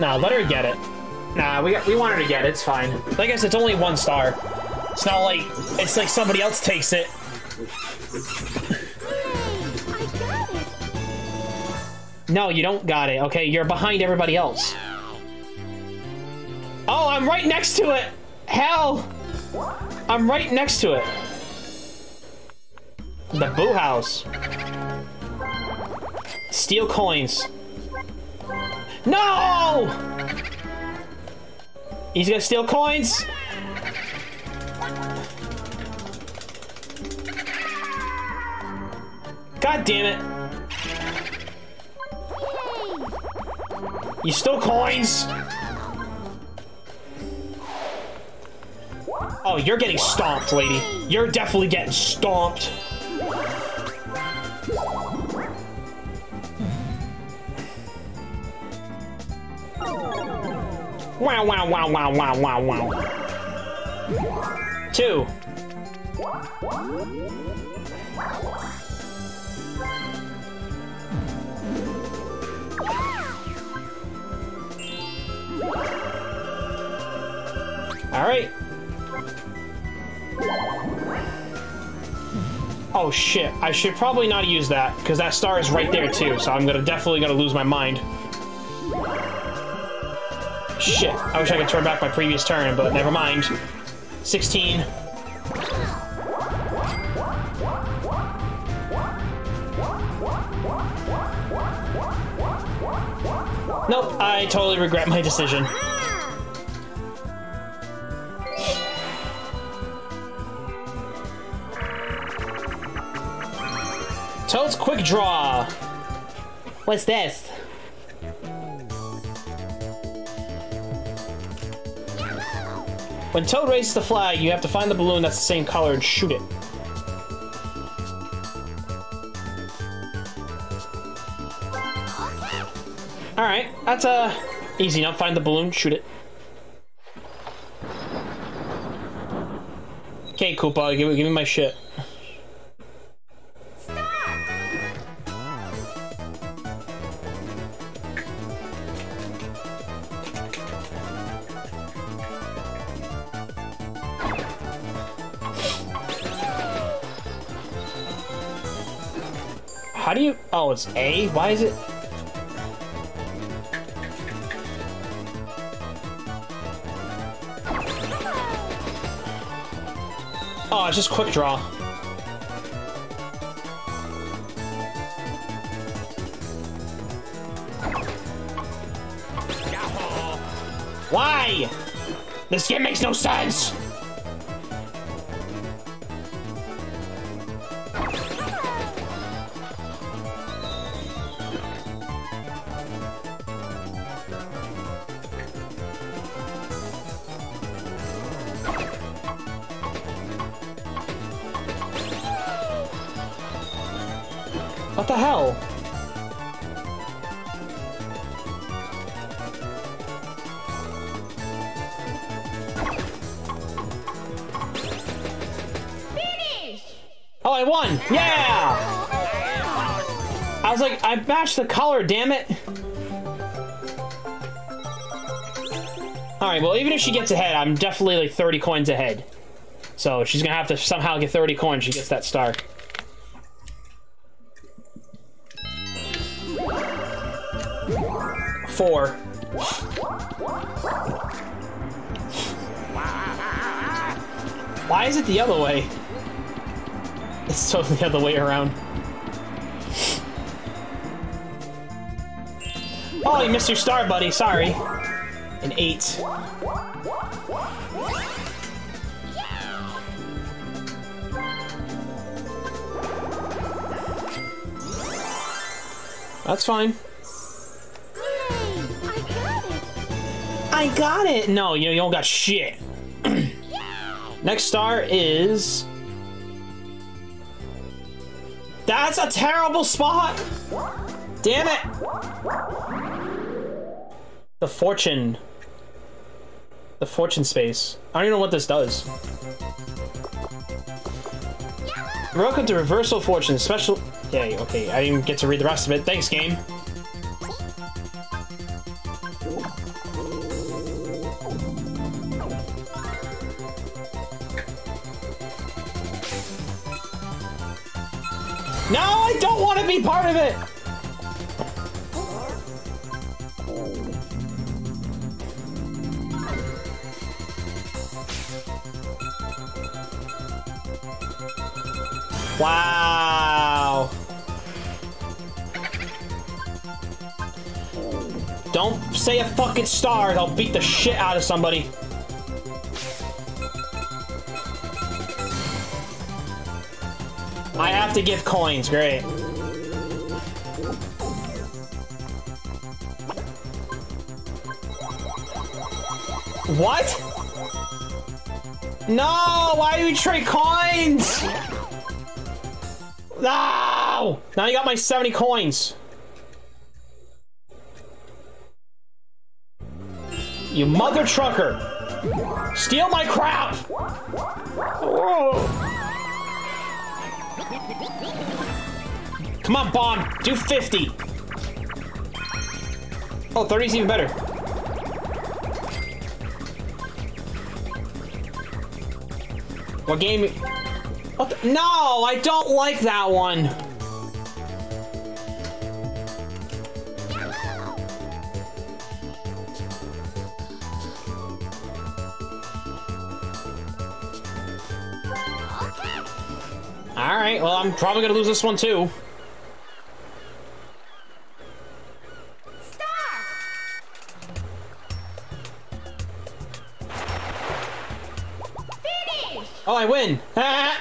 Nah, let her get it. Nah, we got, we want her to get it. It's fine. I guess it's only one star. It's not like it's like somebody else takes it. I got it. No, you don't got it. Okay, you're behind everybody else. Right next to it. Hell, I'm right next to it. The Boo House. Steal coins. No! He's gonna steal coins. God damn it. You stole coins? You're getting stomped, lady. You're definitely getting stomped. Wow, wow, wow, wow, wow, wow, wow. Two. All right. Oh shit, I should probably not use that, because that star is right there too, so I'm gonna definitely gonna lose my mind. Shit, I wish I could turn back my previous turn, but never mind. 16. Nope, I totally regret my decision. Draw. What's this? When Toad raises the flag, you have to find the balloon that's the same color and shoot it. Alright, that's uh, easy enough. Find the balloon, shoot it. Okay, Koopa, give, give me my shit. Oh, it's A? Why is it... Oh, it's just quick draw. Why? This game makes no sense! Matched the color, damn it! Alright, well, even if she gets ahead, I'm definitely like 30 coins ahead. So she's gonna have to somehow get 30 coins, she gets that star. Four. Why is it the other way? It's totally the other way around. Missed your star, buddy. Sorry. An eight. That's fine. Yay! I got it. I got it. No, you, you don't got shit. Next star is. That's a terrible spot. Damn it. The fortune. The fortune space. I don't even know what this does. Welcome to Reversal Fortune. Special. Yay, okay. I didn't get to read the rest of it. Thanks, game. Fucking stars, I'll beat the shit out of somebody. I have to give coins, great. What? No, why do we trade coins? No! Now you got my 70 coins. You mother trucker! Steal my crap! Whoa. Come on, bomb! Do 50! Oh, 30's even better. What game? What the? No, I don't like that one. I'm probably gonna lose this one too. Oh, I win!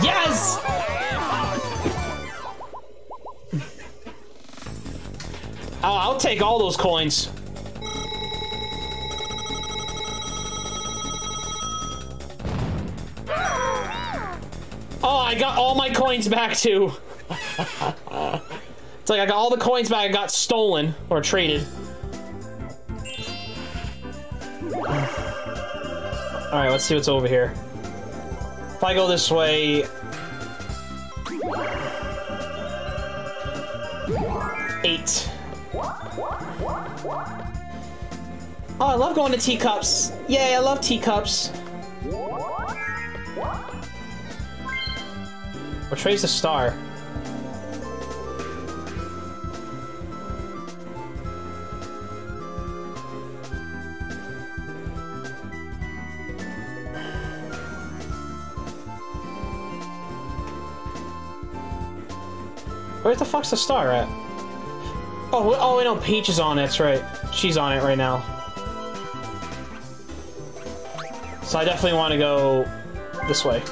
Yes! Oh, I'll take all those coins. All my coins back too. it's like I got all the coins back I got stolen or traded. Alright, let's see what's over here. If I go this way... Eight. Oh, I love going to teacups. Yay, I love teacups. Trace the star. Where the fuck's the star at? Oh, oh, I know Peach is on it. That's right. She's on it right now. So I definitely want to go this way.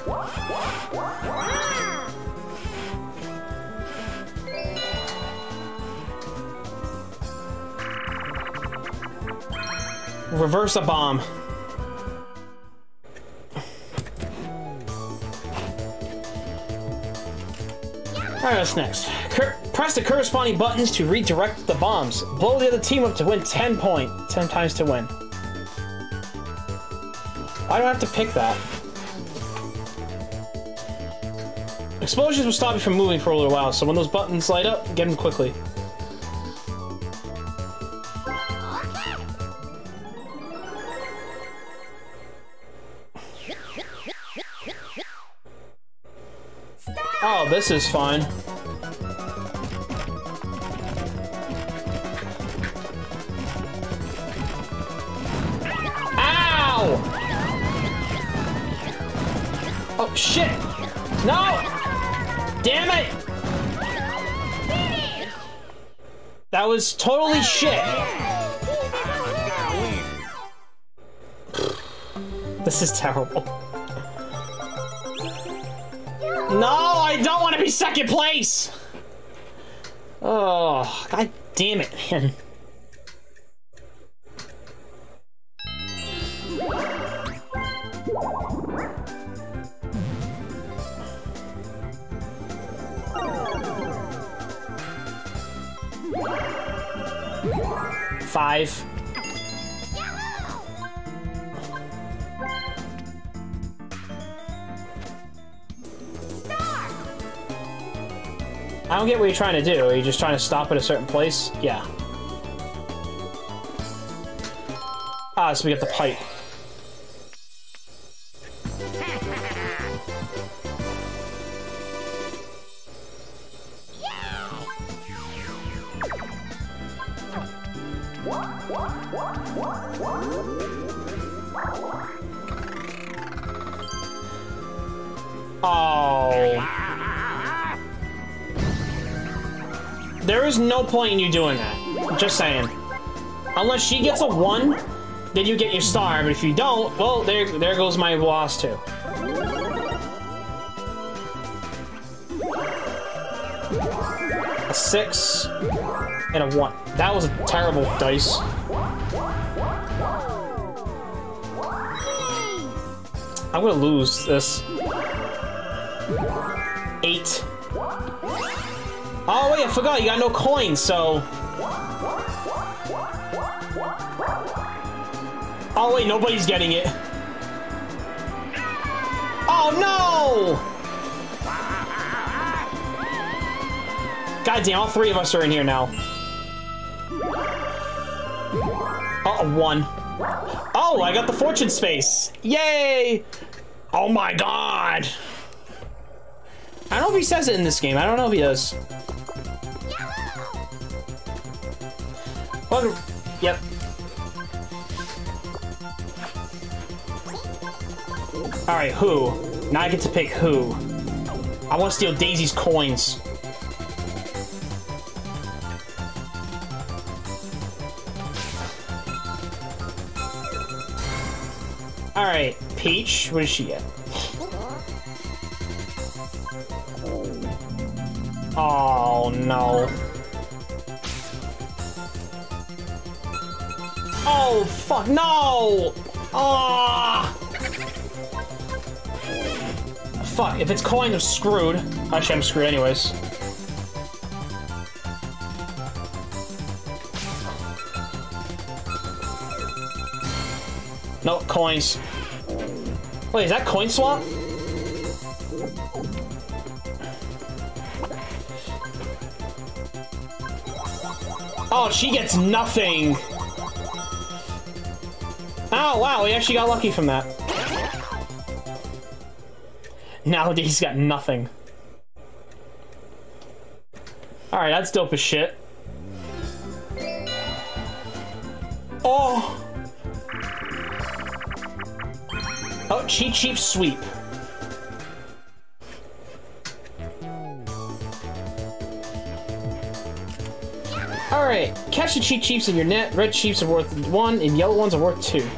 Revers-a-Bomb. Alright, what's next? Cur press the corresponding buttons to redirect the bombs. Blow the other team up to win 10 point. 10 times to win. I don't have to pick that? Explosions will stop you from moving for a little while, so when those buttons light up, get them quickly. This is fun. Ow! Oh, shit! No! Damn it! That was totally shit. This is terrible. Second place. Oh, god damn it, man. You're trying to do. Are you just trying to stop at a certain place? Yeah. Ah, so we got the pipe. Is no point in you doing that. Just saying. Unless she gets a one, then you get your star. But if you don't, well, there, there goes my loss too. A six and a one. That was a terrible dice. I'm gonna lose this. Eight. Wait, I forgot, you got no coins, so... Oh wait, nobody's getting it. Oh no! God damn, all three of us are in here now. Oh, one. Oh, I got the fortune space. Yay! Oh my god! I don't know if he says it in this game. I don't know if he does. Alright, who? Now I get to pick who. I want to steal Daisy's coins. Alright, Peach, what does she get? Oh no. Oh fuck no! Ah! Fuck, if it's coin, I'm screwed. Actually, I'm screwed anyways. No, coins. Wait, is that coin swap? Oh, she gets nothing. Oh, wow, we actually got lucky from that. Now he's got nothing. Alright, that's dope as shit. Oh! Oh, Cheep, Cheep Sweep. Alright, catch the Cheep Cheeps in your net. Red cheeps are worth one, and yellow ones are worth two.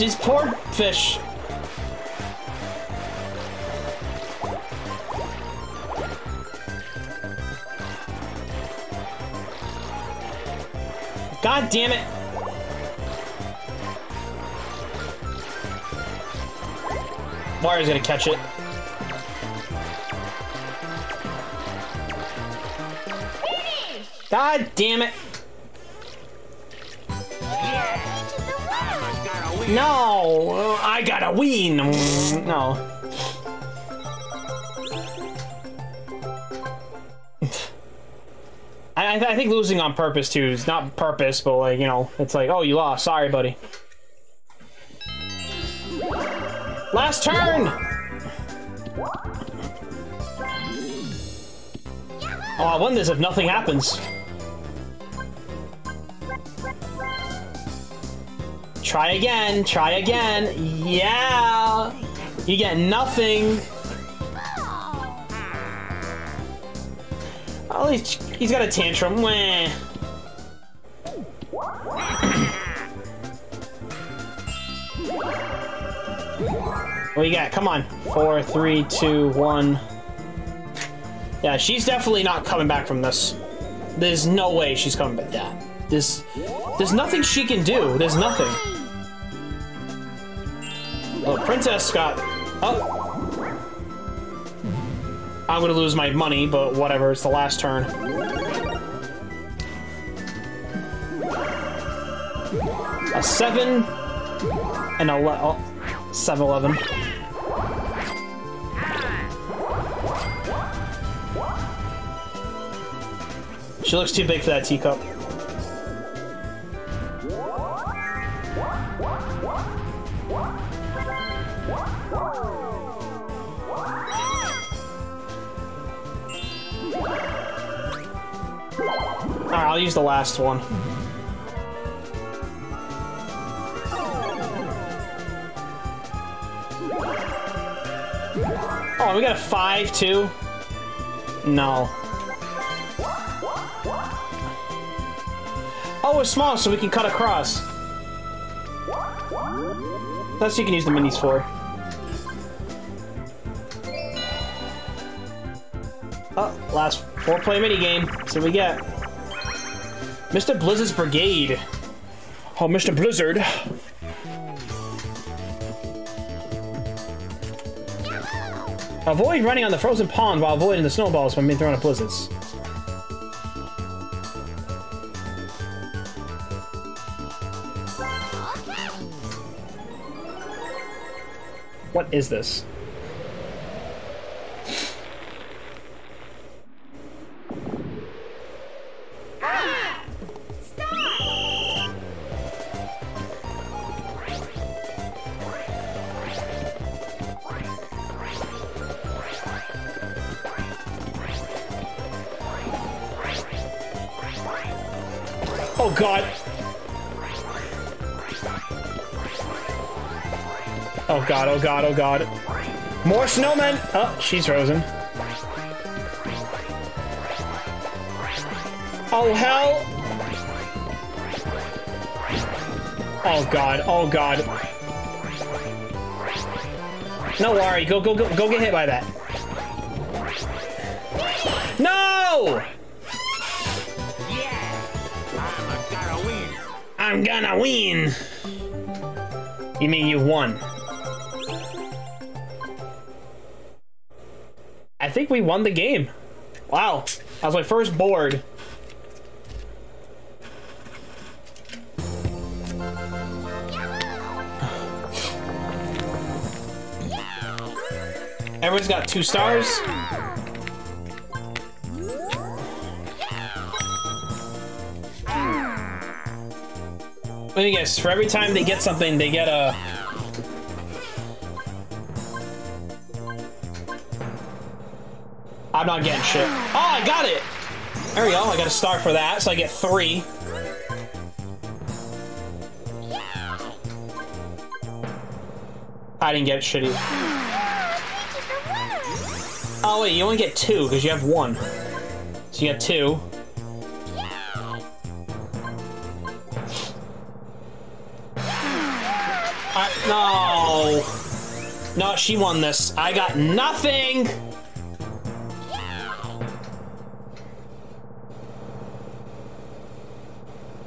These poor fish. God damn it. Mario's gonna catch it. God damn it. I. No. I, I think losing on purpose too is not purpose, but like you know, it's like, oh, you lost. Sorry, buddy. Last turn. Oh, I won this if nothing happens. Try again, try again. Yeah! You get nothing. Oh, least he's got a tantrum. Meh. what you got? Come on. Four, three, two, one. Yeah, she's definitely not coming back from this. There's no way she's coming back. Yeah. This, there's nothing she can do. There's nothing. Princess got... Oh. I'm gonna lose my money, but whatever. It's the last turn. A 7 and a... Oh, 7 11. She looks too big for that teacup. Use the last one. Oh, we got a five too? No. Oh, it's small, so we can cut across. That's what you can use the minis for. Oh, last four-play minigame. So we get Mr. Blizzard's Brigade. Oh, Mr. Blizzard. Avoid running on the frozen pond while avoiding the snowballs when being thrown at blizzards. What is this? Oh god, oh god. More snowmen! Oh, she's frozen. Oh hell! Oh god, oh god. No worry, go go go go get hit by that. No! i'm gonna win I'm gonna win. You mean you won? We won the game. Wow. That was my first board. Everyone's got two stars. Let me guess, for every time they get something, they get a... I'm not getting shit. Oh, I got it! There we go, I got a star for that, so I get three. I didn't get shitty. Oh wait, you only get two, because you have one. So you got two. I, no! No, she won this. I got nothing!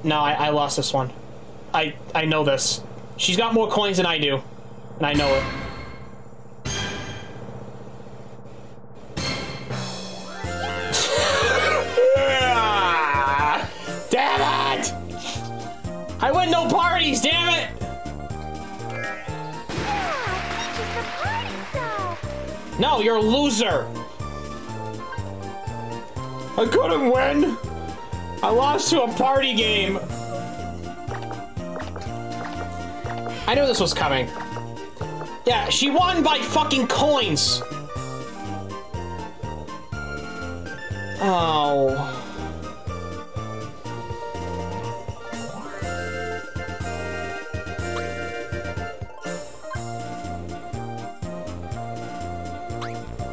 No, I, I lost this one. I I know this. She's got more coins than I do. And I know it. damn it! I win no parties, damn it! No, you're a loser! I couldn't win! I lost to a party game! I knew this was coming. Yeah, she won by fucking coins! Oh.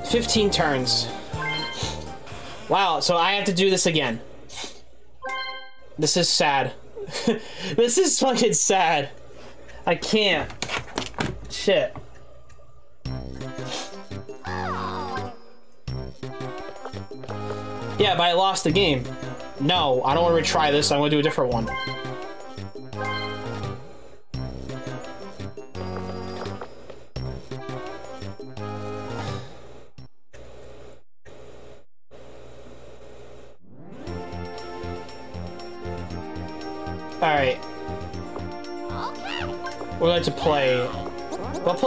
Fifteen turns. Wow, so I have to do this again. This is sad. this is fucking sad. I can't. Shit. Yeah, but I lost the game. No, I don't want to retry this. I want to do a different one.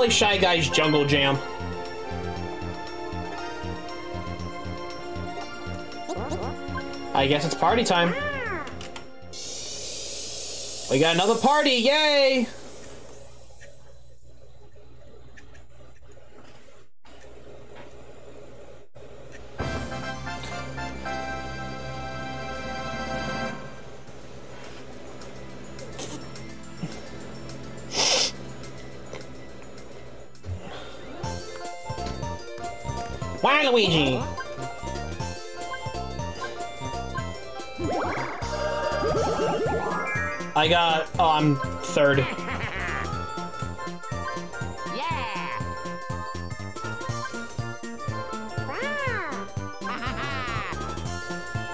Shy Guy's Jungle Jam. I guess it's party time. We got another party, yay! Waluigi! I got. Oh, I'm third.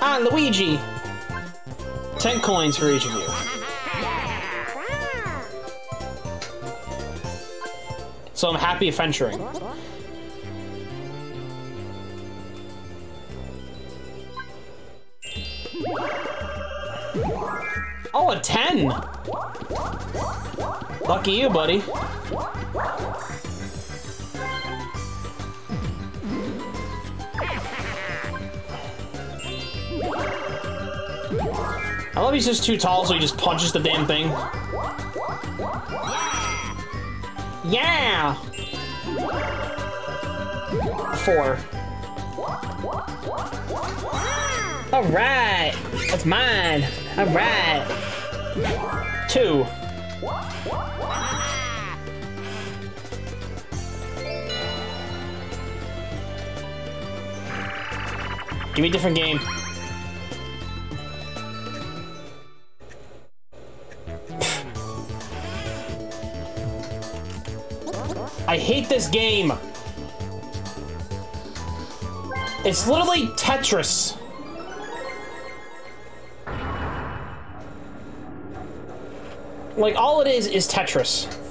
Ah, Luigi! Ten coins for each of you. So I'm happy adventuring. A 10! Lucky you, buddy. I love he's just too tall, so he just punches the damn thing. Yeah! Four. Alright! That's mine! Alright! Two. Give me a different game. I hate this game. It's literally Tetris. Like, all it is is Tetris.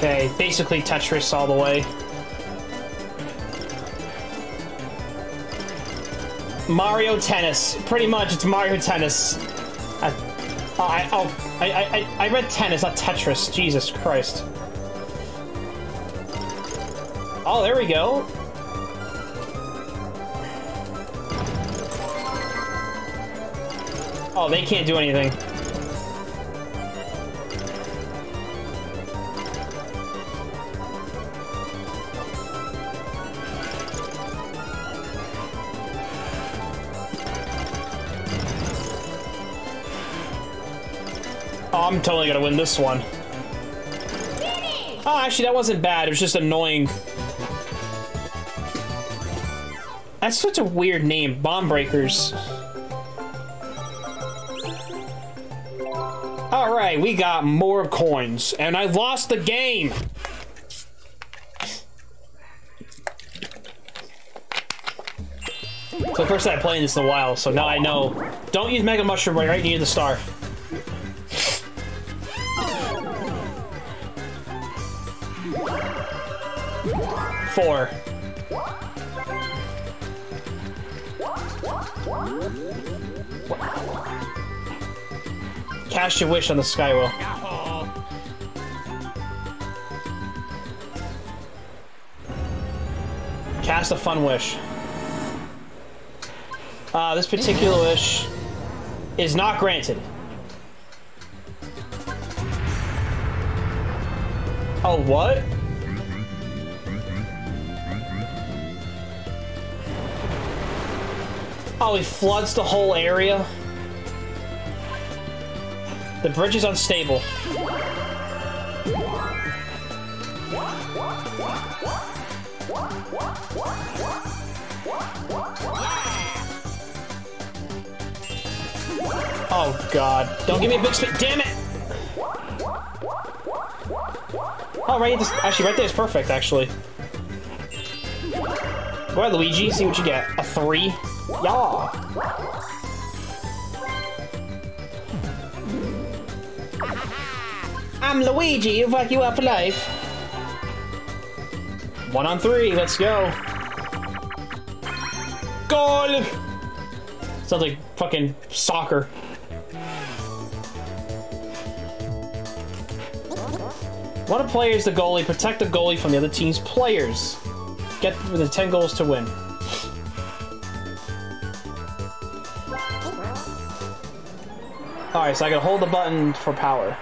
Okay, basically Tetris all the way. Mario Tennis. Pretty much, it's Mario Tennis. I, oh, I, oh, I, I, I read tennis, not Tetris. Jesus Christ. Oh, there we go. Oh, they can't do anything. I'm totally gonna win this one. Oh, actually, that wasn't bad. It was just annoying. That's such a weird name. Bomb Breakers. Alright, we got more coins. And I lost the game! So first time playing this in a while, so now I know. Don't use Mega Mushroom right, right near the star. Four. Cast your wish on the Skywheel. Cast a fun wish. Uh, this particular wish is not granted. Oh, what? He floods the whole area? The bridge is unstable. Oh god. Don't give me a big spin. Damn it! Oh, right this actually right there is perfect, actually. Go ahead, Luigi, see what you get. A three? Yeah. I'm Luigi, you fuck you up for life. One on three, let's go. Goal! Sounds like fucking soccer. One player players the goalie. Protect the goalie from the other team's players. Get the 10 goals to win. Alright, so I can hold the button for power.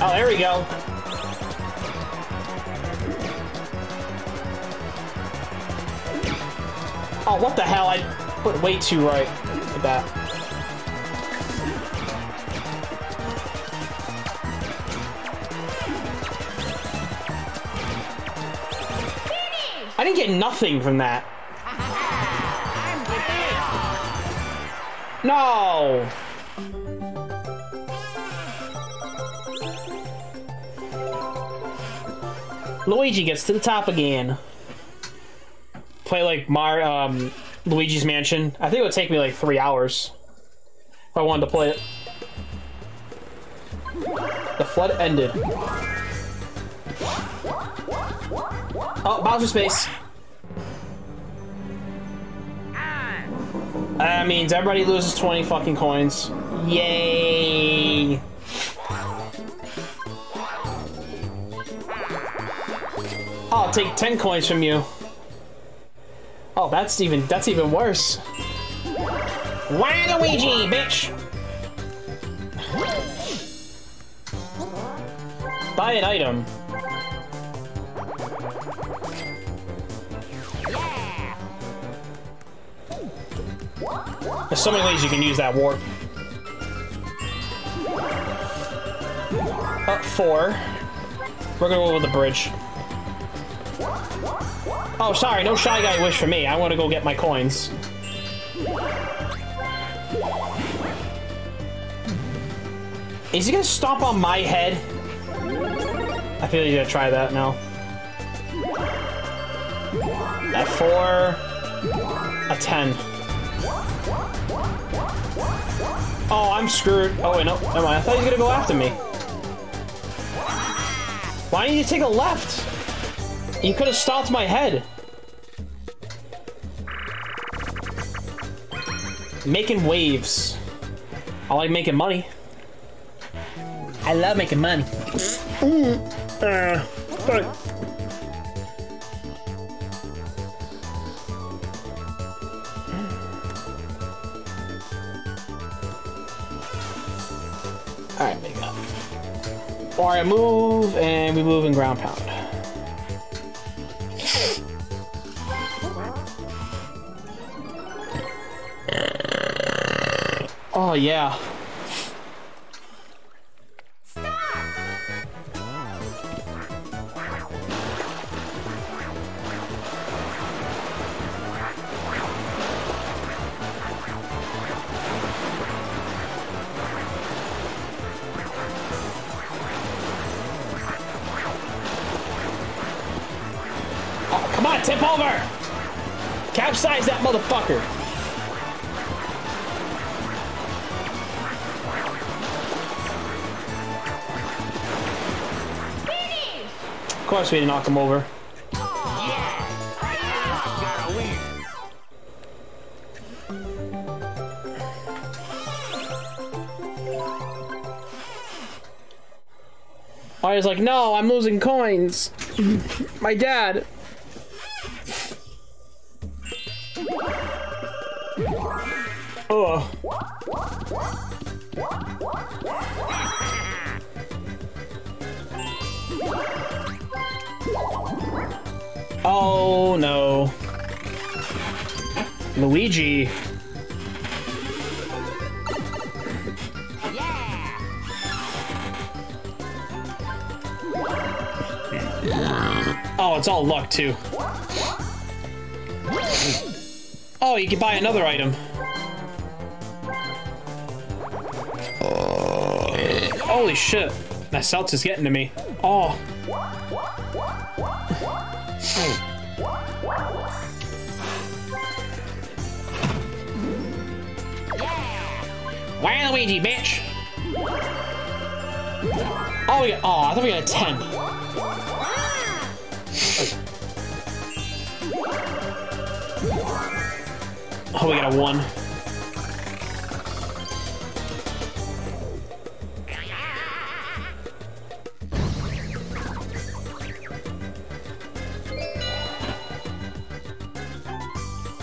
Oh, there we go. Oh, what the hell? I put way too right for that. I didn't get nothing from that. No! Luigi gets to the top again. Play like Mar um, Luigi's Mansion. I think it would take me like three hours if I wanted to play it. The flood ended. Oh, Bowser space. That means everybody loses 20 fucking coins. Yay! I'll take 10 coins from you. Oh, that's even that's even worse. Waluigi, bitch! Buy an item. There's so many ways you can use that warp. Up four. We're gonna go over the bridge. Oh, sorry, no Shy Guy wish for me. I want to go get my coins. Is he gonna stomp on my head? I feel he's gonna try that now. At four, a ten. Oh, I'm screwed. Oh wait, no, never mind. I thought he was gonna go after me. Why didn't you take a left? You could have stopped my head. Making waves. I like making money. I love making money. Uh, but Alright, make up. Alright, move, and we move in ground pound. Yeah. Oh, come on, tip over! Capsize that motherfucker! Course we didn't knock him over. I was like, no, I'm losing coins. My dad. Luck too. Oh, you can buy another item. Holy shit. That seltzer's getting to me. Oh. Waluigi, bitch! Oh, got, oh, I thought we got a 10. Oh, got a 1.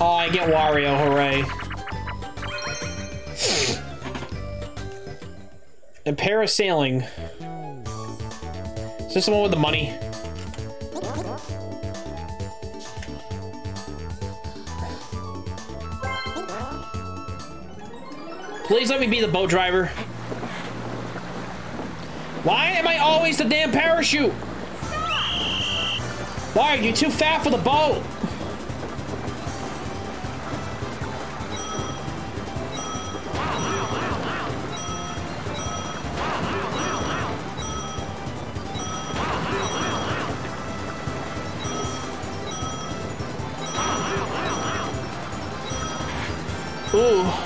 Oh, I get Wario, hooray. And parasailing. Is this the one with the money? Let me be the boat driver. Why am I always the damn parachute? Why are you too fat for the boat? Ooh.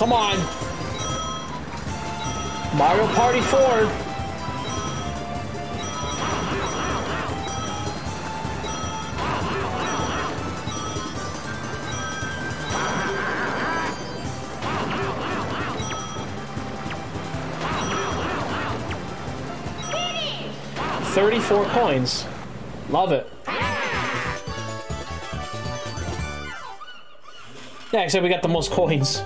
Come on. Mario Party 4. Thirty-four coins. Love it. Yeah, except we got the most coins.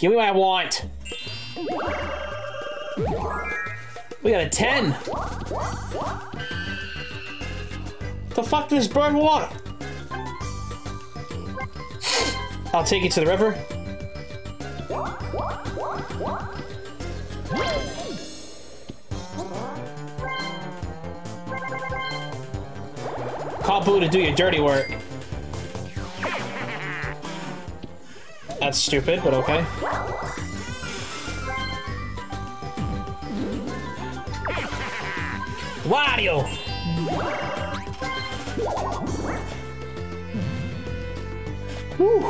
Give me what I want. We got a 10. The fuck does this bird want? I'll take you to the river. Call Boo to do your dirty work. That's stupid, but okay. Wario! Whew.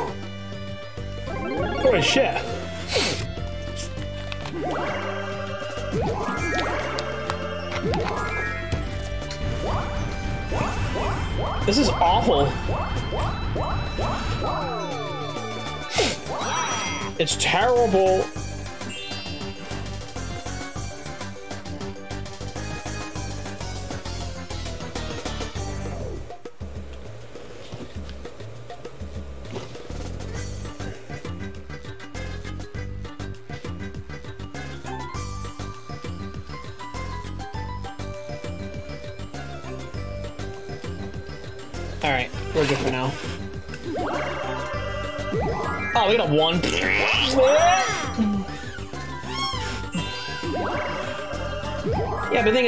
Holy shit. This is awful. It's terrible.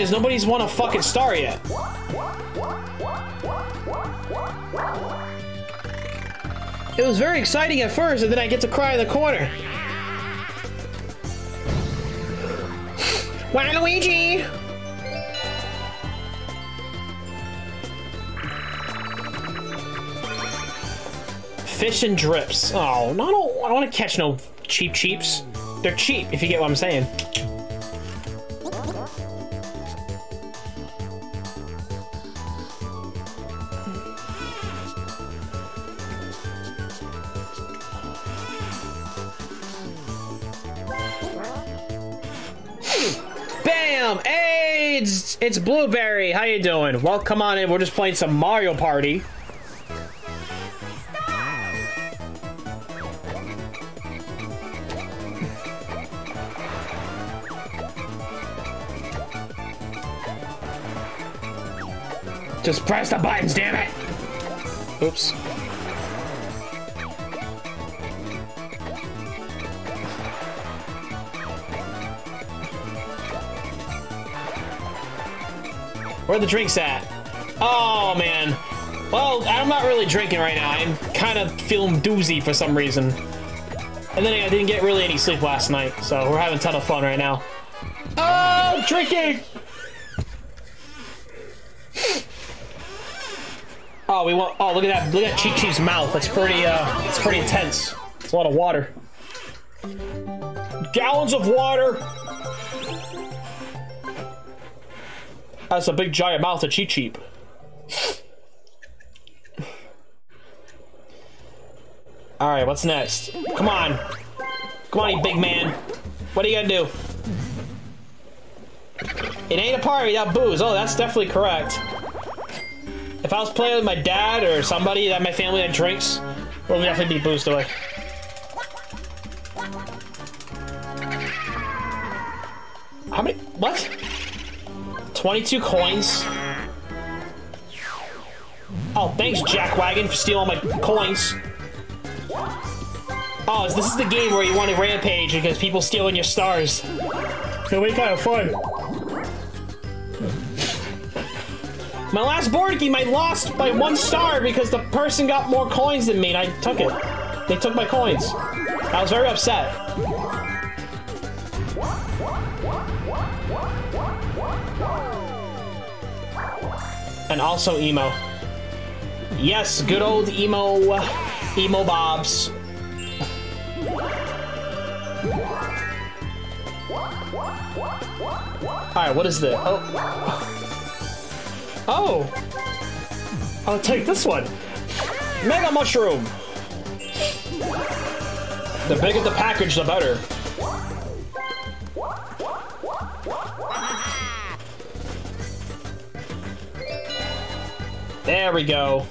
Is, nobody's won a fucking star yet. It was very exciting at first, and then I get to cry in the corner. Waluigi! Fish and drips. Oh, no, I don't, I don't want to catch no Cheep Cheeps. They're cheap, if you get what I'm saying. It's, Blueberry. How you doing? Well, come on in. We're just playing some Mario Party. Just press the buttons, damn it! Oops. Where the drinks at? Oh, man. Well, I'm not really drinking right now. I'm kind of feeling doozy for some reason. And then I didn't get really any sleep last night, so we're having a ton of fun right now. Oh, drinking! Oh, we want. Oh, look at that! Look at Cheep Cheep's mouth. That's pretty. Uh, it's pretty intense. It's a lot of water. Gallons of water. That's a big giant mouth of Cheep. All right, what's next? Come on, come on, you big man. What are you gonna do? It ain't a party without booze. Oh, that's definitely correct. If I was playing with my dad or somebody that my family that drinks, it would definitely be boozed away. 22 coins. Oh, thanks, Jackwagon, for stealing my coins. Oh, this is the game where you want to rampage because people stealing your stars. It'll be kind of fun. My last board game, I lost by one star because the person got more coins than me and I took it. They took my coins. I was very upset. And also emo. Yes, good old emo, emo bobs. Alright, what is this? Oh. Oh! I'll take this one. Mega Mushroom! The bigger the package, the better. There we go.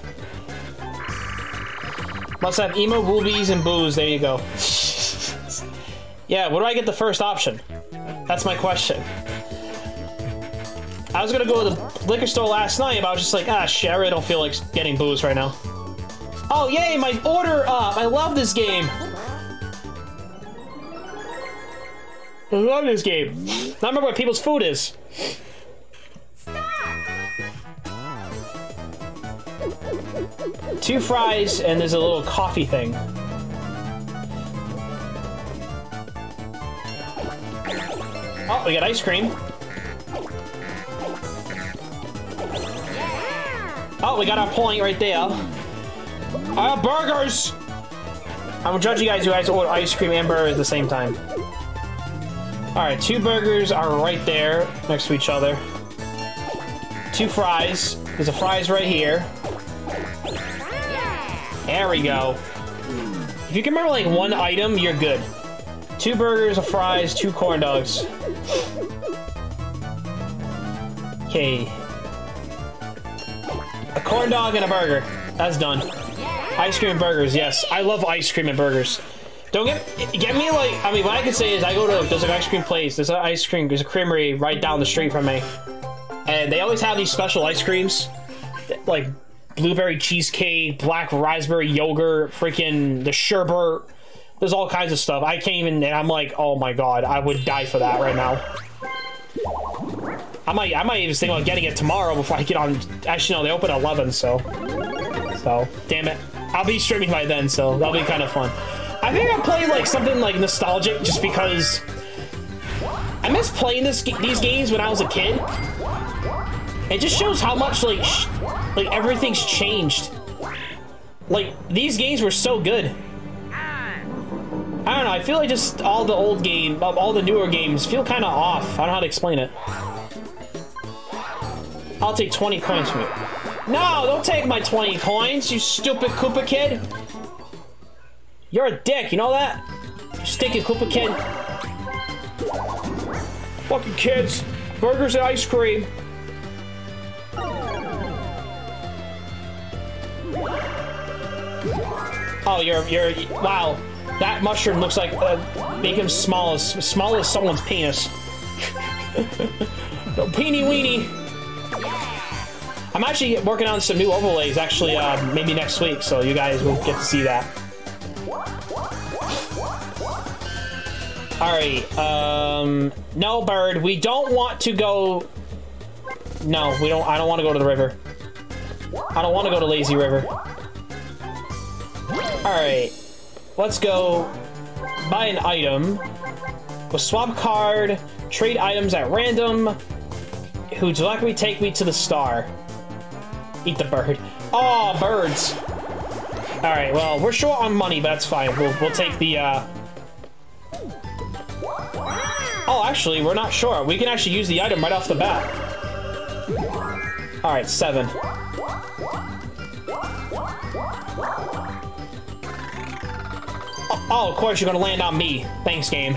Must have emo boobies and booze. There you go. yeah, where do I get the first option? That's my question. I was gonna go to the liquor store last night, but I was just like, ah, shit, I really don't feel like getting booze right now. Oh, yay, my order up! I love this game! I love this game. I remember what people's food is. Two fries, and there's a little coffee thing. Oh, we got ice cream. Oh, we got our point right there. Uh, burgers! I'm judging you guys who guys order ice cream and burgers at the same time. Alright, two burgers are right there next to each other. Two fries. There's a fries right here. There we go. If you can remember like one item, you're good. Two burgers, a fries, two corn dogs. Okay. A corn dog and a burger. That's done. Ice cream and burgers, yes. I love ice cream and burgers. Don't get get me like I mean what I can say is I go to there's an ice cream place, there's an ice cream, there's a creamery right down the street from me. And they always have these special ice creams. Like blueberry cheesecake, black raspberry yogurt, freaking the sherbet. There's all kinds of stuff. I can't even and I'm like, oh my god, I would die for that right now. I might I might even think about getting it tomorrow before I get on actually no, they open at eleven, so so damn it. I'll be streaming by then, so that'll be kind of fun. I think I played like something like nostalgic just because I miss playing this these games when I was a kid. It just shows how much like like everything's changed. Like these games were so good. I don't know. I feel like just all the old game, um, all the newer games feel kind of off. I don't know how to explain it. I'll take 20 coins from you. No, don't take my 20 coins, you stupid Koopa kid. You're a dick, you know that? You stinking Koopa kid. Fucking kids. Burgers and ice cream. Oh, you're, you're, wow. That mushroom looks like, uh, make him small as, small as someone's penis. Peeny weeny. I'm actually working on some new overlays, actually, uh, maybe next week, so you guys will get to see that. Alright, um, no, Bird, we don't want to go... No, we don't, I don't want to go to the river. I don't want to go to Lazy River. Alright, let's go buy an item. We'll swap card, trade items at random. Who'd like me take me to the star? Eat the bird. Oh, birds. All right, well, we're short on money, but that's fine. We'll, we'll take the, uh... Oh, actually, we're not sure. We can actually use the item right off the bat. All right, seven. Oh, oh, of course you're gonna land on me. Thanks, game.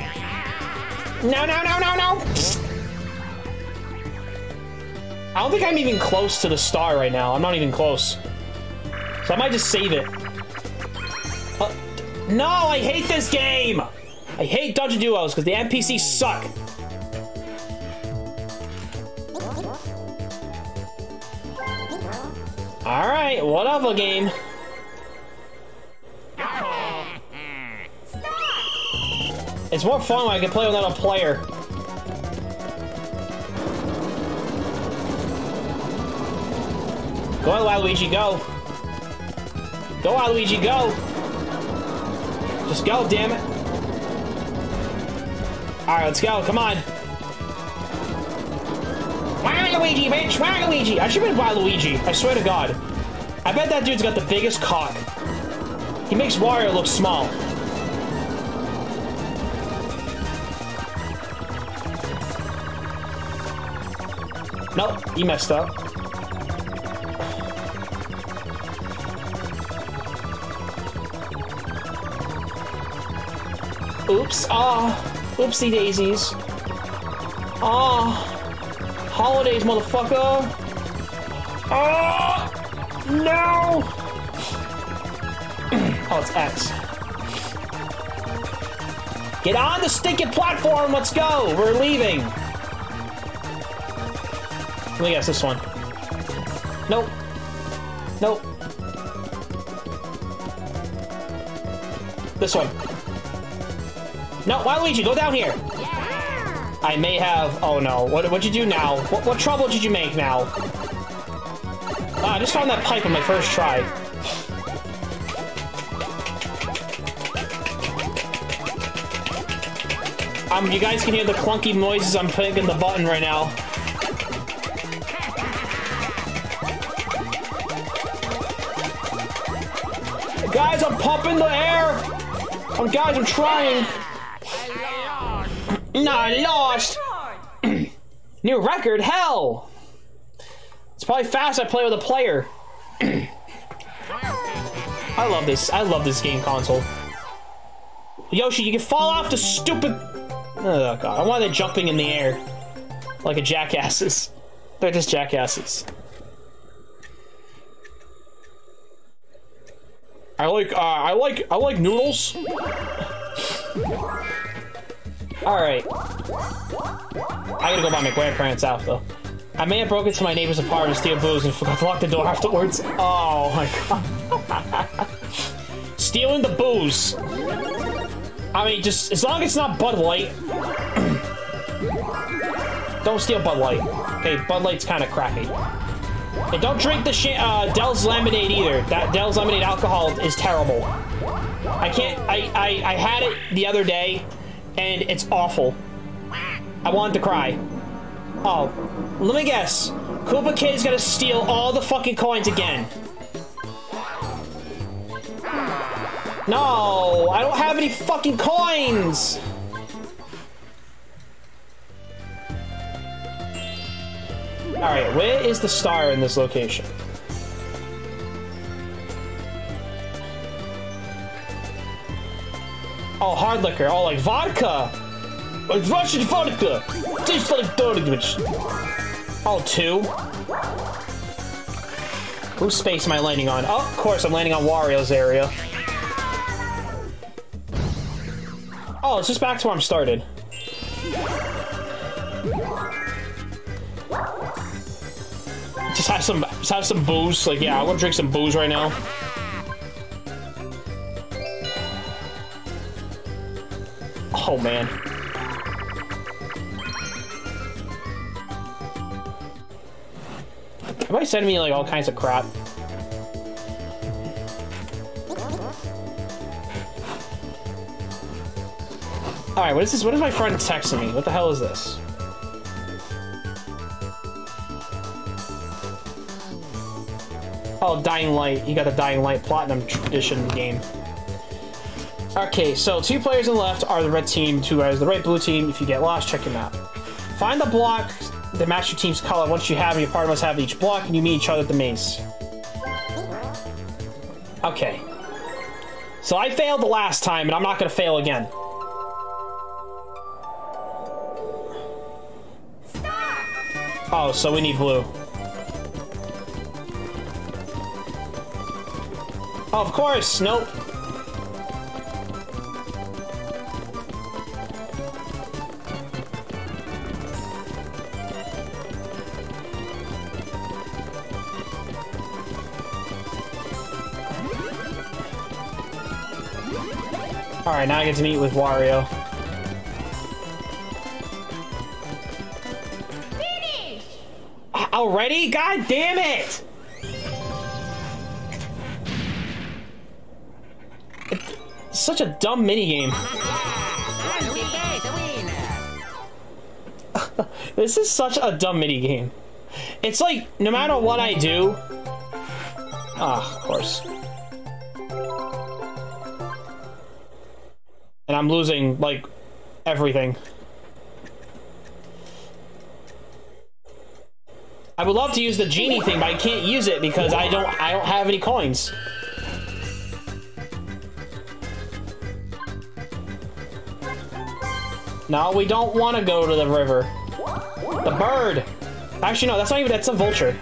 No, no, no, no, no! I don't think I'm even close to the star right now. I'm not even close. So I might just save it. Uh, no, I hate this game! I hate Dungeon Duos because the NPCs suck. Alright, whatever game. It's more fun when I can play without a player. Go on, Waluigi, go. Go, on, Luigi, go. Just go, damn it. Alright, let's go, come on. Bitch, Waluigi. I should have been Waluigi, I swear to God. I bet that dude's got the biggest cock. He makes Wario look small. Nope, he messed up. Oops. Ah. Oh, oopsie daisies. Ah. Oh, holidays, motherfucker. Oh, no. oh, it's X. Get on the stinking platform. Let's go. We're leaving. Let me guess this one. Nope. Nope. This one. No, Waluigi, go down here. I may have... Oh, no. What, what'd you do now? What, what trouble did you make now? Ah, I just found that pipe on my first try. Um, you guys can hear the clunky noises I'm clicking the button right now. Guys, I'm pumping the air! Um, guys, I'm trying! No, lost! New record? Hell! It's probably fast I play with a player. I love this. I love this game console. Yoshi, you can fall off the stupid... Oh, God. I wanted jumping in the air. Like a jackasses. They're just jackasses. I like, uh, I like, I like noodles. Alright. I gotta go by my grandparents' house, though. I may have broken into my neighbor's apartment to steal booze and forgot to lock the door afterwards. Oh my god. Stealing the booze. I mean, just as long as it's not Bud Light. don't steal Bud Light. Okay, Bud Light's kind of crappy. And don't drink the uh, Del's lemonade either. That Del's lemonade alcohol is terrible. I can't, I, I, I had it the other day, and it's awful. I wanted to cry. Oh, let me guess. Koopa Kid is gonna steal all the fucking coins again. No, I don't have any fucking coins! Alright, where is the star in this location? Oh, hard liquor. Oh, like vodka! Like Russian vodka! Tastes like garbage! Oh, two? Whose space am I landing on? Oh, of course, I'm landing on Wario's area. Oh, it's just back to where I'm started. Just have some, just have some booze. Like, yeah, I want to drink some booze right now. Man. Everybody sending me like all kinds of crap. Alright, what is this? What is my friend texting me? What the hell is this? Oh, Dying Light. You got the Dying Light Platinum Edition game. Okay, so two players on the left are the red team, two are the right blue team. If you get lost, check your map. Find the block that match your team's color. Once you have, your partner must have each block, and you meet each other at the maze. Okay. So I failed the last time, and I'm not going to fail again. Oh, so we need blue. Oh, of course, nope. Alright, now I get to meet with Wario. Already? God damn it! It's such a dumb minigame. this is such a dumb minigame. It's like, no matter what I do... Ah, of course. And I'm losing, like, everything. I would love to use the genie thing, but I can't use it because I don't I don't have any coins. No, we don't want to go to the river. The bird. Actually, no, that's not even, that's a vulture.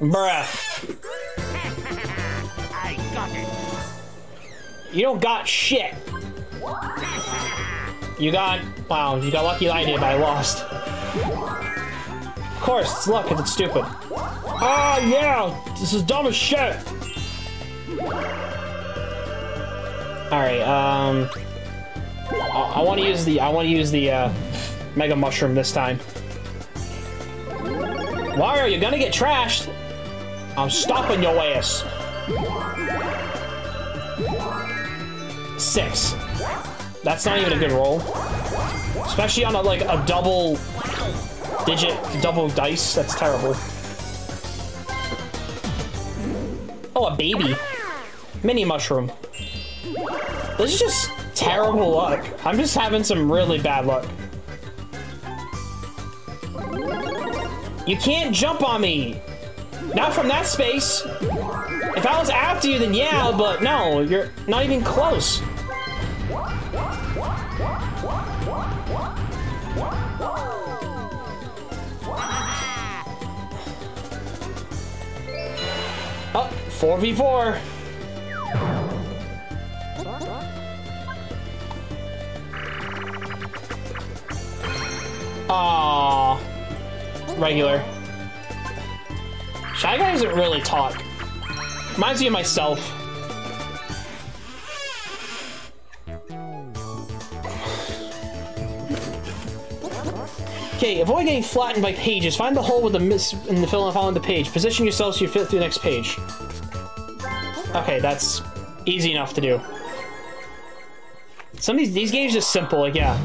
Bruh. You don't got shit. You got, wow, you got lucky I did, but I lost. Of course, it's luck because it's stupid. Ah, yeah, this is dumb as shit. Alright, um... I, I want to use the I want to use the uh, mega mushroom this time. Wario, you're gonna get trashed. I'm stopping your ass. Six. That's not even a good roll. Especially on a, like a double digit double dice. That's terrible. Oh, a baby. Mini mushroom. This is just terrible luck. I'm just having some really bad luck. You can't jump on me. Not from that space. If I was after you, then yeah, but no, you're not even close. 4v4. Aww. Regular. Shy Guy doesn't really talk. Reminds me of myself. Okay, avoid getting flattened by pages. Find the hole with the miss in the fill and follow the page. Position yourself so you fit through the next page. Okay, that's easy enough to do. Some of these these games are simple, like yeah.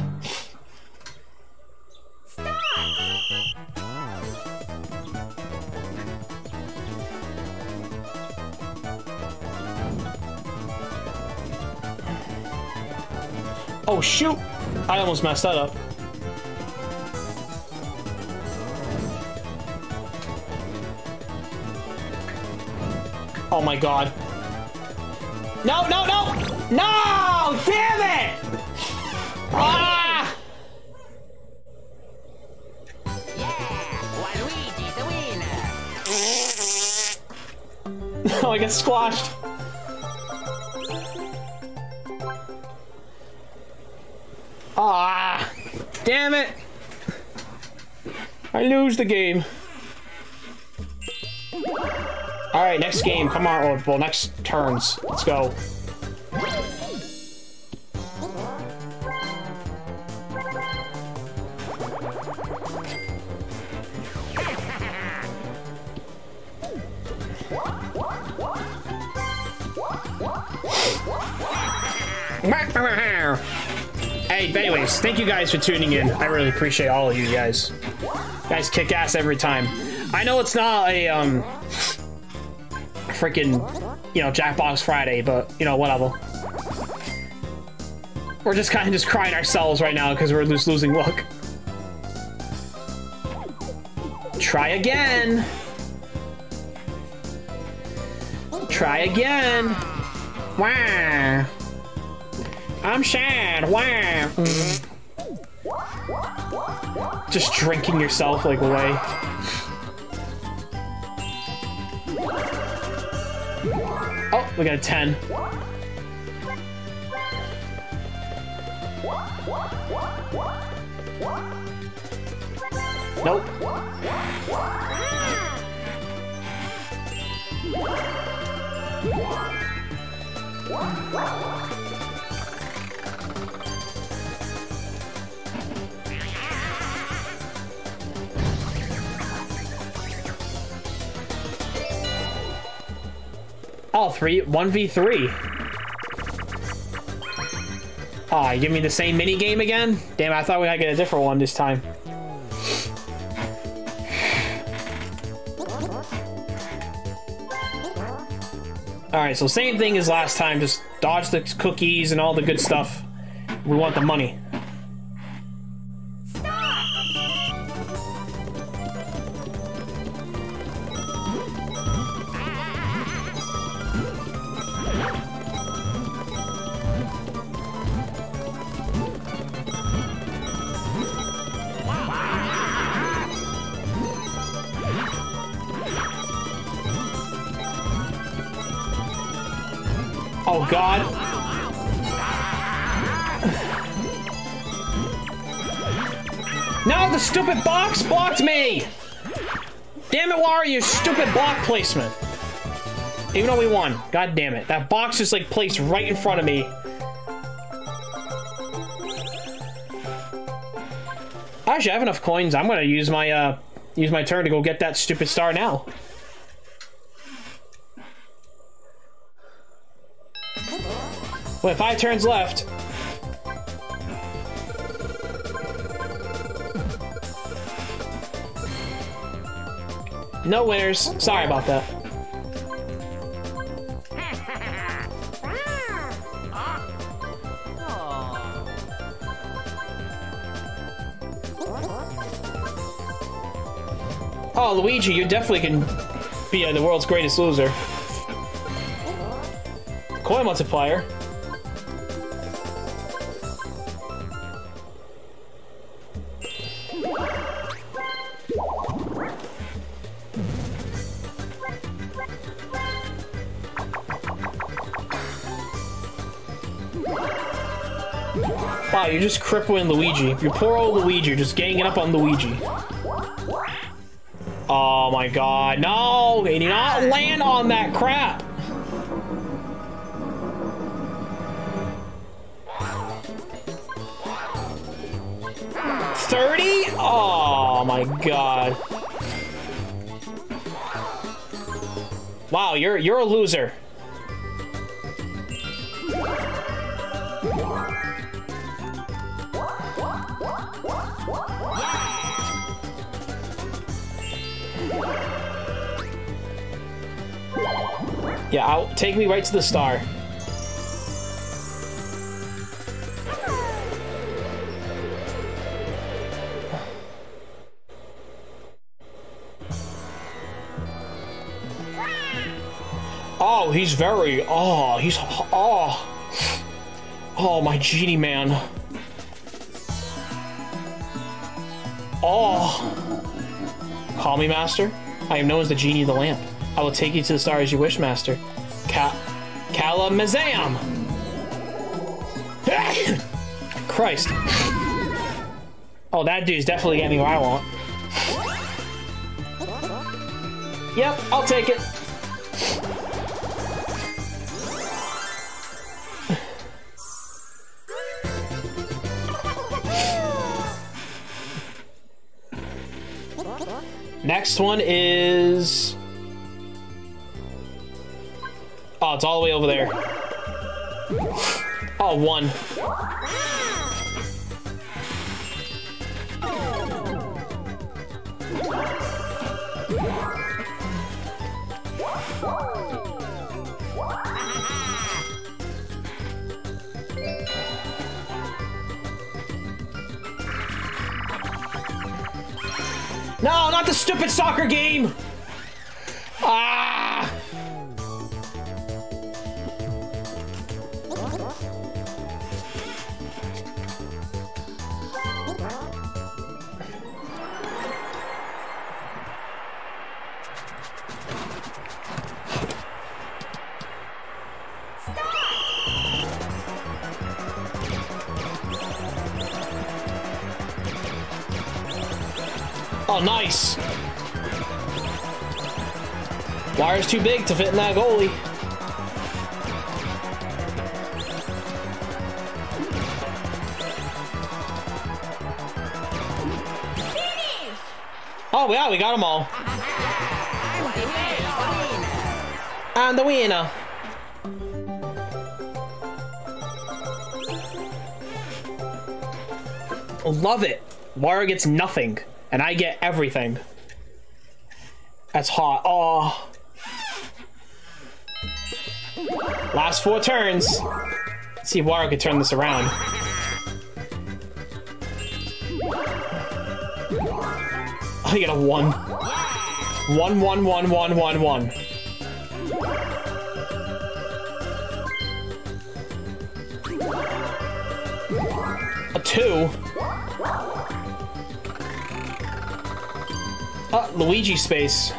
Oh shoot! I almost messed that up. Oh my god. No, no, no! No! Damn it! Ah! Yeah, Waluigi the winner. Oh, I get squashed. Ah! Damn it! I lose the game. All right, next game. Come on, or well, next turns. Let's go. Hey, but anyways, thank you guys for tuning in. I really appreciate all of you guys. You guys kick ass every time. I know it's not a um freaking you know Jackbox Friday, but you know whatever. We're just kind of just crying ourselves right now because we're just losing luck. Try again. Try again. Wow. I'm sad. Wow. Just drinking yourself like away. We got a 10. Nope. All three, 1v3. Aw, you give me the same mini game again? Damn, I thought we might get a different one this time. Alright, so same thing as last time, just dodge the cookies and all the good stuff. We want the money. placement. Even though we won. God damn it. That box is like placed right in front of me. Actually, I have enough coins. I'm gonna use my uh use my turn to go get that stupid star now. Well, if five turns left, No winners. Sorry about that. Oh, Luigi, you definitely can be uh, the world's greatest loser. Coin multiplier. You're just crippling Luigi. Your poor old Luigi, you're just ganging up on Luigi. Oh my god, no! They do not land on that crap! Thirty? Oh my god. Wow, you're you're a loser. Take me right to the star. Oh, he's very. Oh, he's. Oh. Oh, my genie man. Oh. Call me, master. I am known as the genie of the lamp. I will take you to the star as you wish, master. Kalamazam! Christ. Oh, that dude's definitely getting what I want. Yep, I'll take it. Next one is... over there. Oh, one. No, not the stupid soccer game! Fit in that goalie. Oh, yeah, we got them all. And the winner. Love it. Wario gets nothing, and I get everything. That's hot. Oh. Last four turns. Let's see if Wario can turn this around. Oh, you got a one. One, one, one, one, one, one. A two. Uh, Luigi space.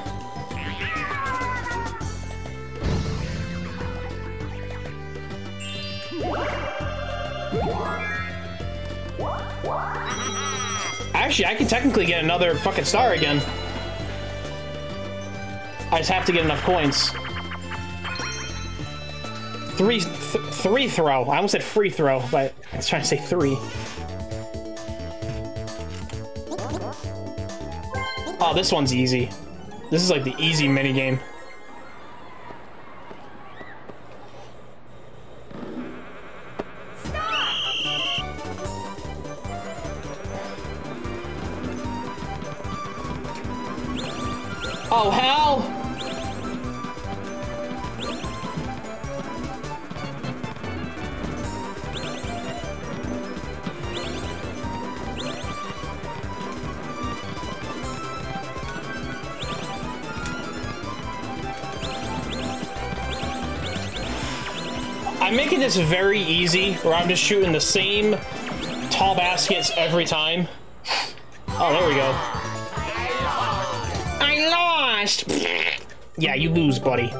Actually, I can technically get another fucking star again. I just have to get enough coins. Three, th three throw. I almost said free throw, but I was trying to say three. Oh, this one's easy. This is like the easy minigame. Oh, hell! I'm making this very easy, where I'm just shooting the same tall baskets every time. Oh, there we go. Yeah, you lose, buddy.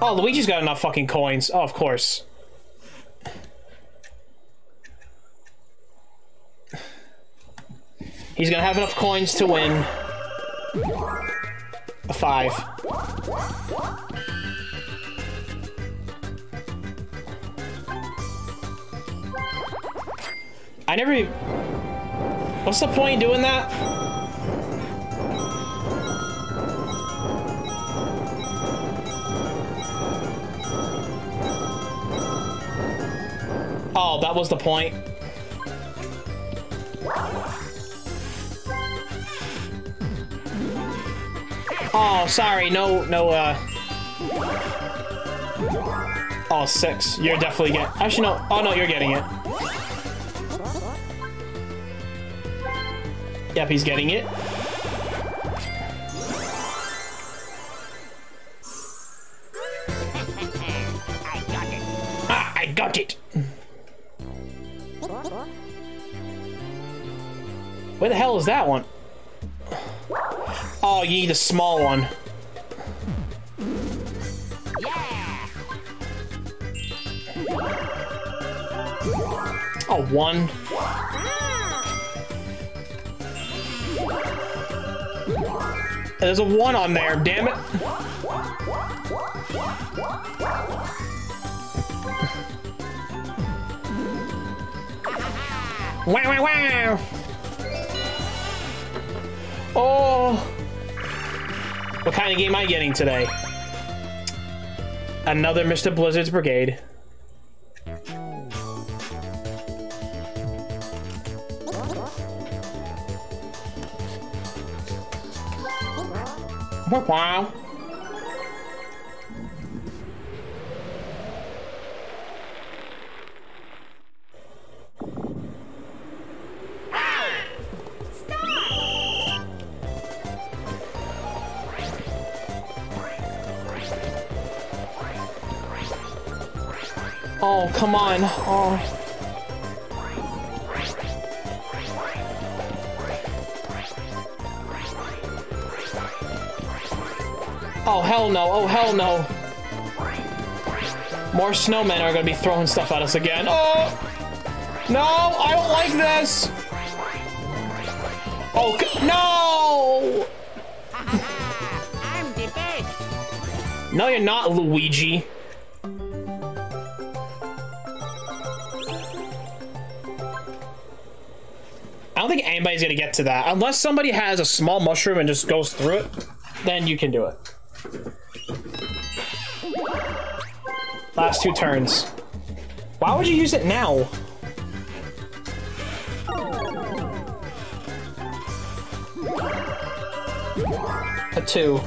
Oh, Luigi's got enough fucking coins. Oh, of course. He's gonna have enough coins to win. A five. I never... What's the point doing that? Oh, that was the point. Oh, sorry, no, no, uh... Oh, six. You're definitely getting... Actually, no. Oh, no, you're getting it. Yep, he's getting it. I got it. Ah, I got it. Where the hell is that one? Oh, you need a small one. Yeah. Oh, one. There's a one on there, damn it. Wow, wow, wow. Oh. What kind of game am I getting today? Another Mr. Blizzard's Brigade. Oh, come on. Oh. Hell no. Oh, hell no. More snowmen are gonna be throwing stuff at us again. Oh! No! I don't like this! Oh, no! I'm. No, you're not, Luigi. I don't think anybody's gonna get to that. Unless somebody has a small mushroom and just goes through it, then you can do it. Last two turns. Why would you use it now? A two.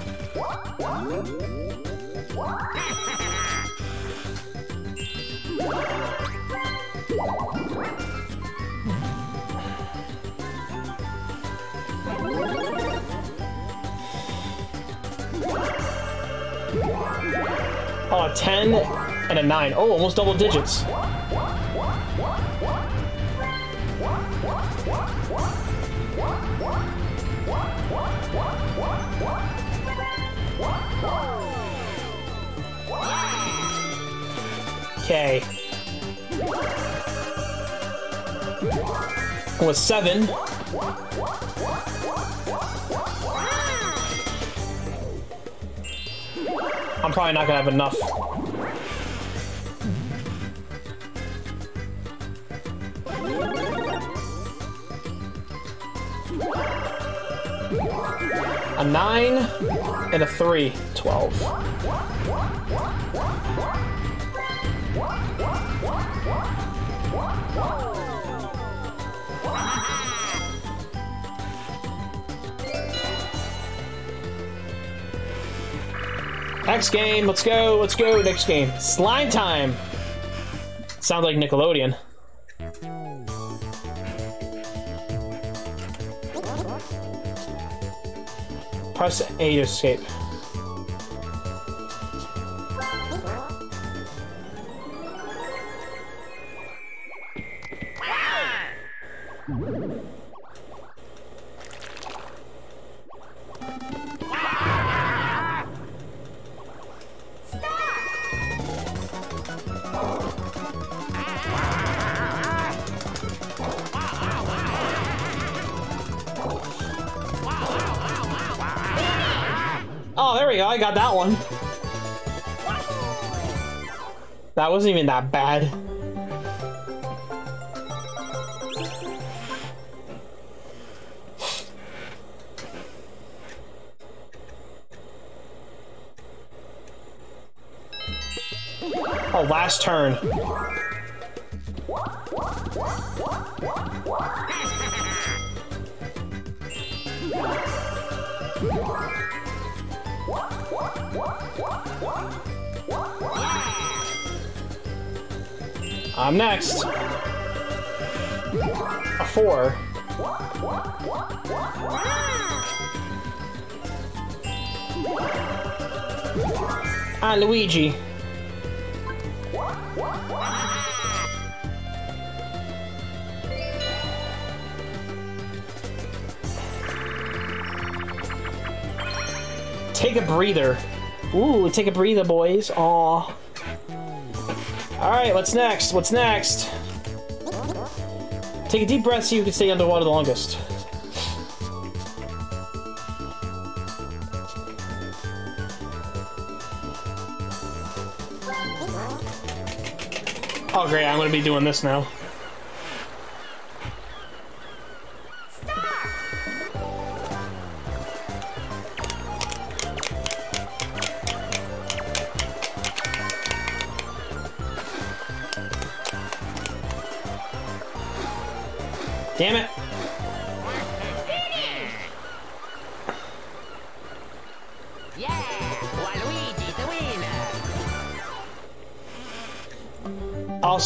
Oh, 10 and a 9. Oh, almost double digits. Okay. With seven. I'm probably not gonna have enough. A 9 and a 3. 12. Next game, let's go, let's go, next game. Slime time! Sounds like Nickelodeon. Press A to escape. That wasn't even that bad. Oh, last turn. Next. A four. Ah, Luigi. Take a breather. Ooh, take a breather, boys. Aw. Alright, what's next? What's next? Take a deep breath so you can stay underwater the longest. Oh great, I'm gonna be doing this now.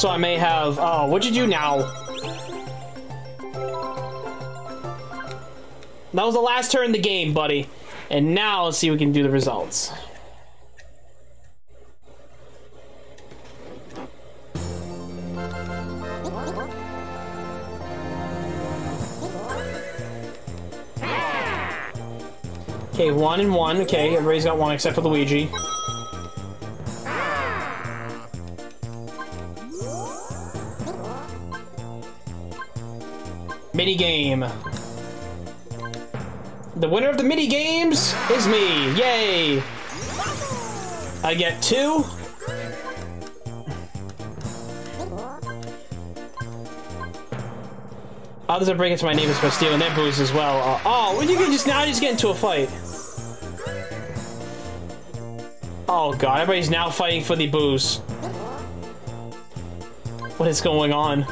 Also, I may have. Oh, what'd you do now? That was the last turn in the game, buddy. And now let's see if we can do the results. Okay, one and one. Okay, everybody's got one except for Luigi. Mini game. The winner of the mini games is me. Yay! I get two. Others are breaking into my neighbors by stealing their booze as well. Uh, oh, well, you can just now just get into a fight. Oh god, everybody's now fighting for the booze. What is going on?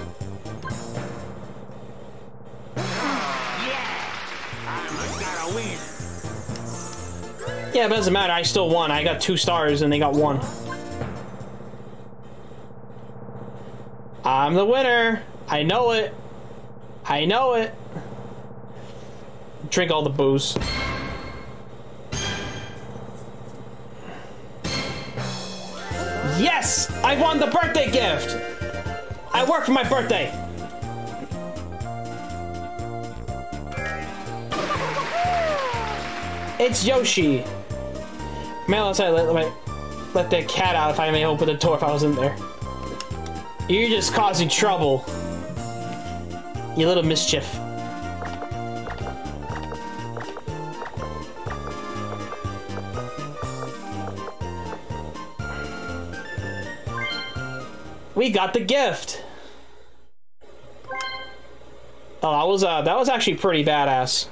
Yeah, it doesn't matter. I still won. I got two stars and they got one. I'm the winner. I know it. I know it. Drink all the booze. Yes! I won the birthday gift! I worked for my birthday! It's Yoshi! Man, let's let, let, let, the cat out if I may open the door if I was in there. You're just causing trouble. You little mischief. We got the gift! Oh, that was uh, that was actually pretty badass.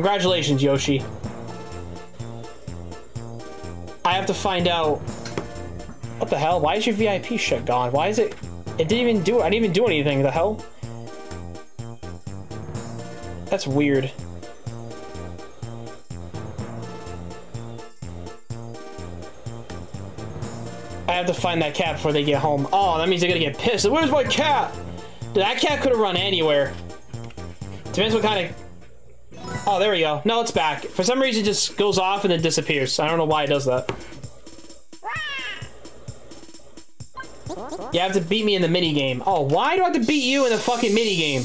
Congratulations, Yoshi. I have to find out. What the hell? Why is your VIP shit gone? Why is it? It didn't even do. I didn't even do anything. The hell? That's weird. I have to find that cat before they get home. Oh, that means they're gonna get pissed. Where's my cat? That cat could have run anywhere. Depends what kind of... Oh, there we go. No, it's back. For some reason, it just goes off and then disappears. I don't know why it does that. You have to beat me in the mini game. Oh, why do I have to beat you in the fucking mini game?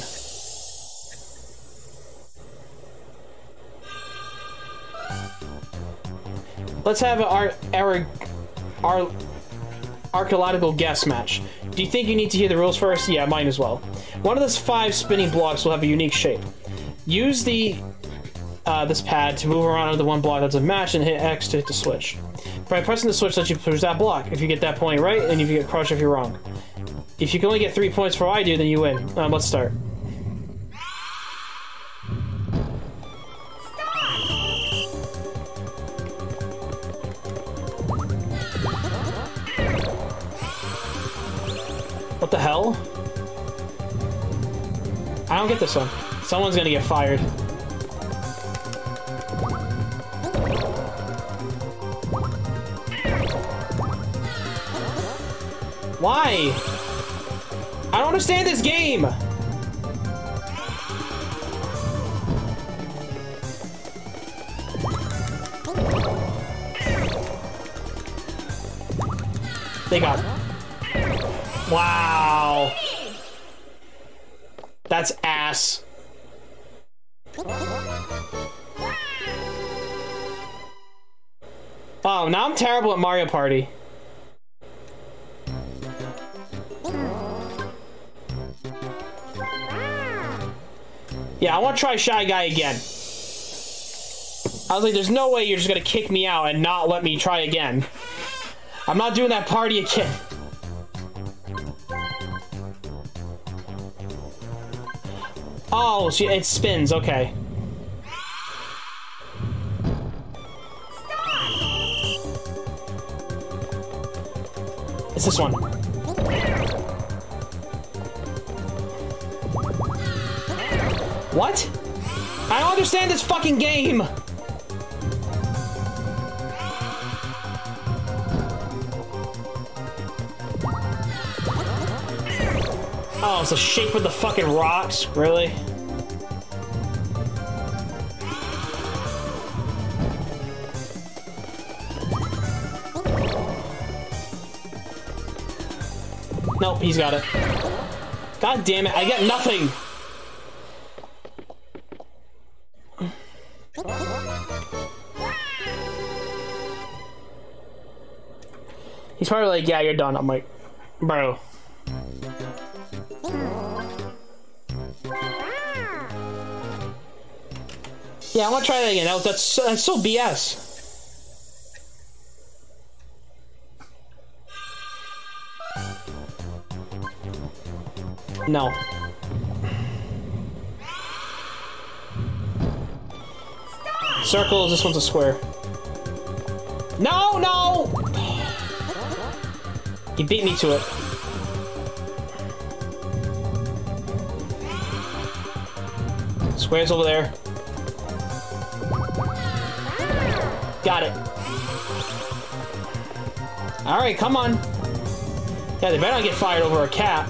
Let's have our our our archaeological guess match. Do you think you need to hear the rules first? Yeah, mine as well. One of those five spinning blocks will have a unique shape. Use the uh, this pad to move around the one block that's a match and hit X to hit the switch. By pressing the switch lets you push that block. If you get that point right, and if you get crushed if you're wrong. If you can only get three points for I do, then you win. Um, let's start. What the hell? I don't get this one. Someone's gonna get fired. Why? I don't understand this game! They got. Wow. That's ass. Oh, now I'm terrible at Mario Party. Yeah, I want to try Shy Guy again. I was like, there's no way you're just gonna kick me out and not let me try again. I'm not doing that party again. Oh, it spins, okay. It's this one. What? I don't understand this fucking game! Oh, it's a shake with the fucking rocks? Really? Nope, he's got it. God damn it, I get nothing! He's probably like, yeah, you're done. I'm like, bro. Yeah, I want to try that again. That, that's, that's so BS. No. Circles, this one's a square. No, no! He beat me to it. Square's over there. Got it. Alright, come on. Yeah, they better not get fired over a cat.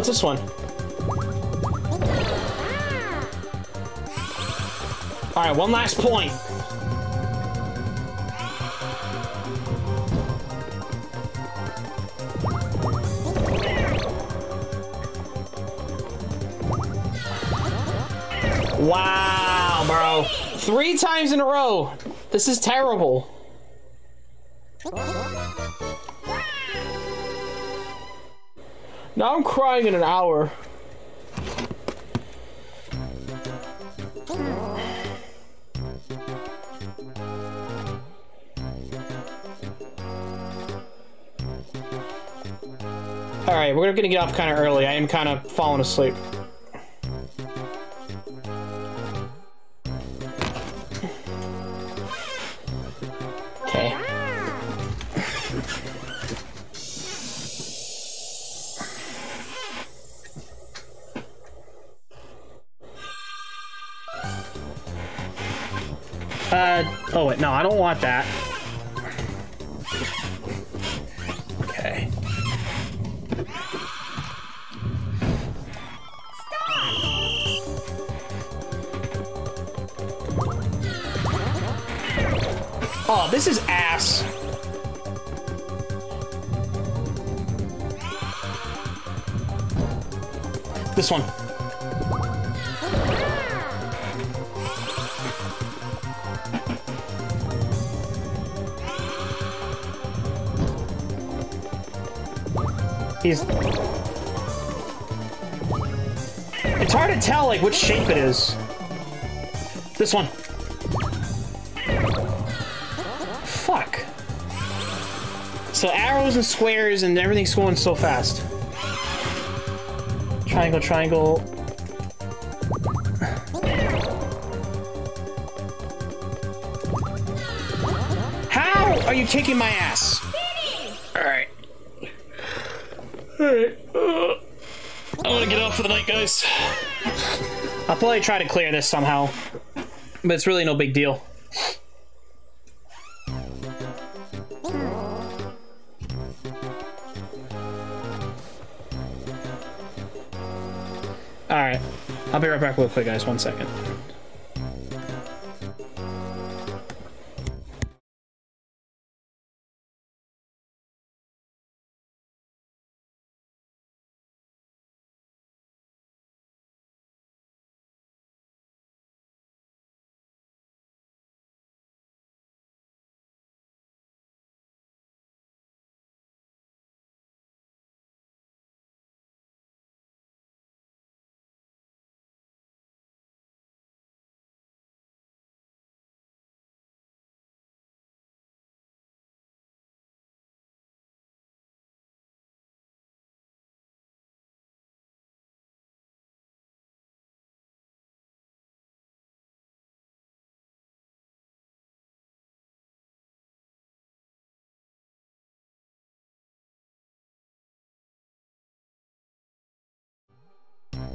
It's this one. Alright, one last point. Wow, bro. Three times in a row. This is terrible. Crying in an hour. Alright, we're gonna get off kind of early. I am kind of falling asleep. Want that. Like, which shape it is. This one. Fuck. So arrows and squares and everything's going so fast. Triangle, triangle. How are you kicking my ass? I'll probably try to clear this somehow. But it's really no big deal. Alright. I'll be right back real quick, guys. One second.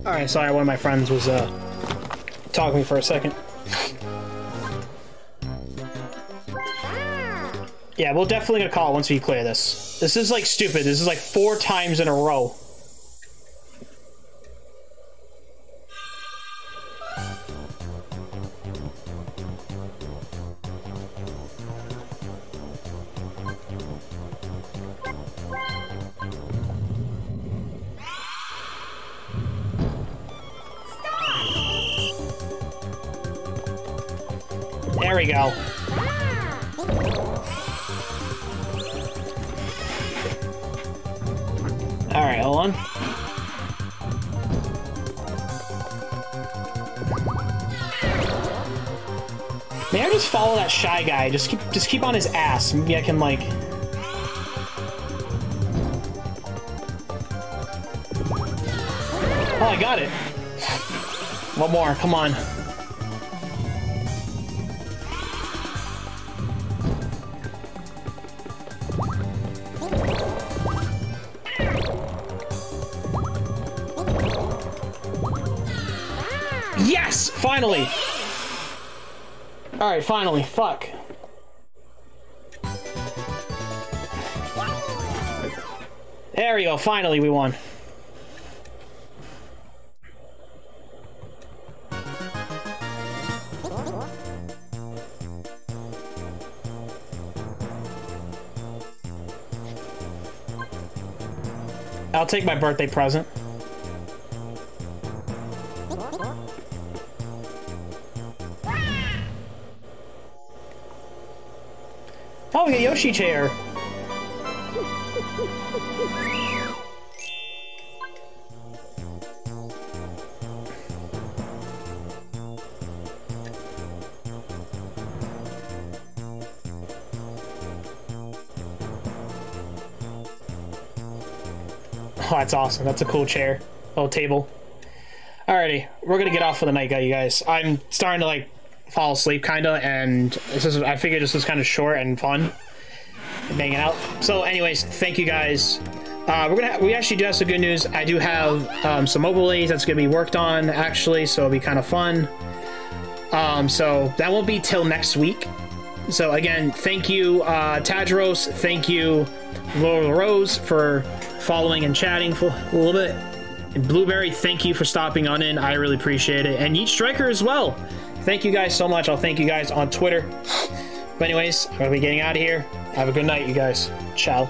Alright, sorry, one of my friends was uh talking to me for a second. Yeah, we'll definitely gonna call once we clear this. This is like stupid. This is like four times in a row. Guy? Just keep just keep on his ass. Maybe I can like Oh I got it. One more, come on. Yes! Finally! Alright, finally. Fuck. There we go. Finally, we won. I'll take my birthday present. Oh, a Yoshi chair. That's awesome. That's a cool chair. Little table. Alrighty, we're gonna get off for the night, you guys. I'm starting to like fall asleep, kinda, and this is. I figured this was kind of short and fun, hanging out. So, anyways, thank you guys. Uh, we're gonna. we actually do have some good news. I do have um, some overlays that's gonna be worked on actually, so it'll be kind of fun. Um, so that won't be till next week. So again, thank you, uh, Tadros. Thank you, Laura Rose, for following and chatting for a little bit. And Blueberry, thank you for stopping on in. I really appreciate it. And Yeet Striker as well. Thank you guys so much. I'll thank you guys on Twitter. But anyways, I'm gonna be getting out of here. Have a good night, you guys. Ciao.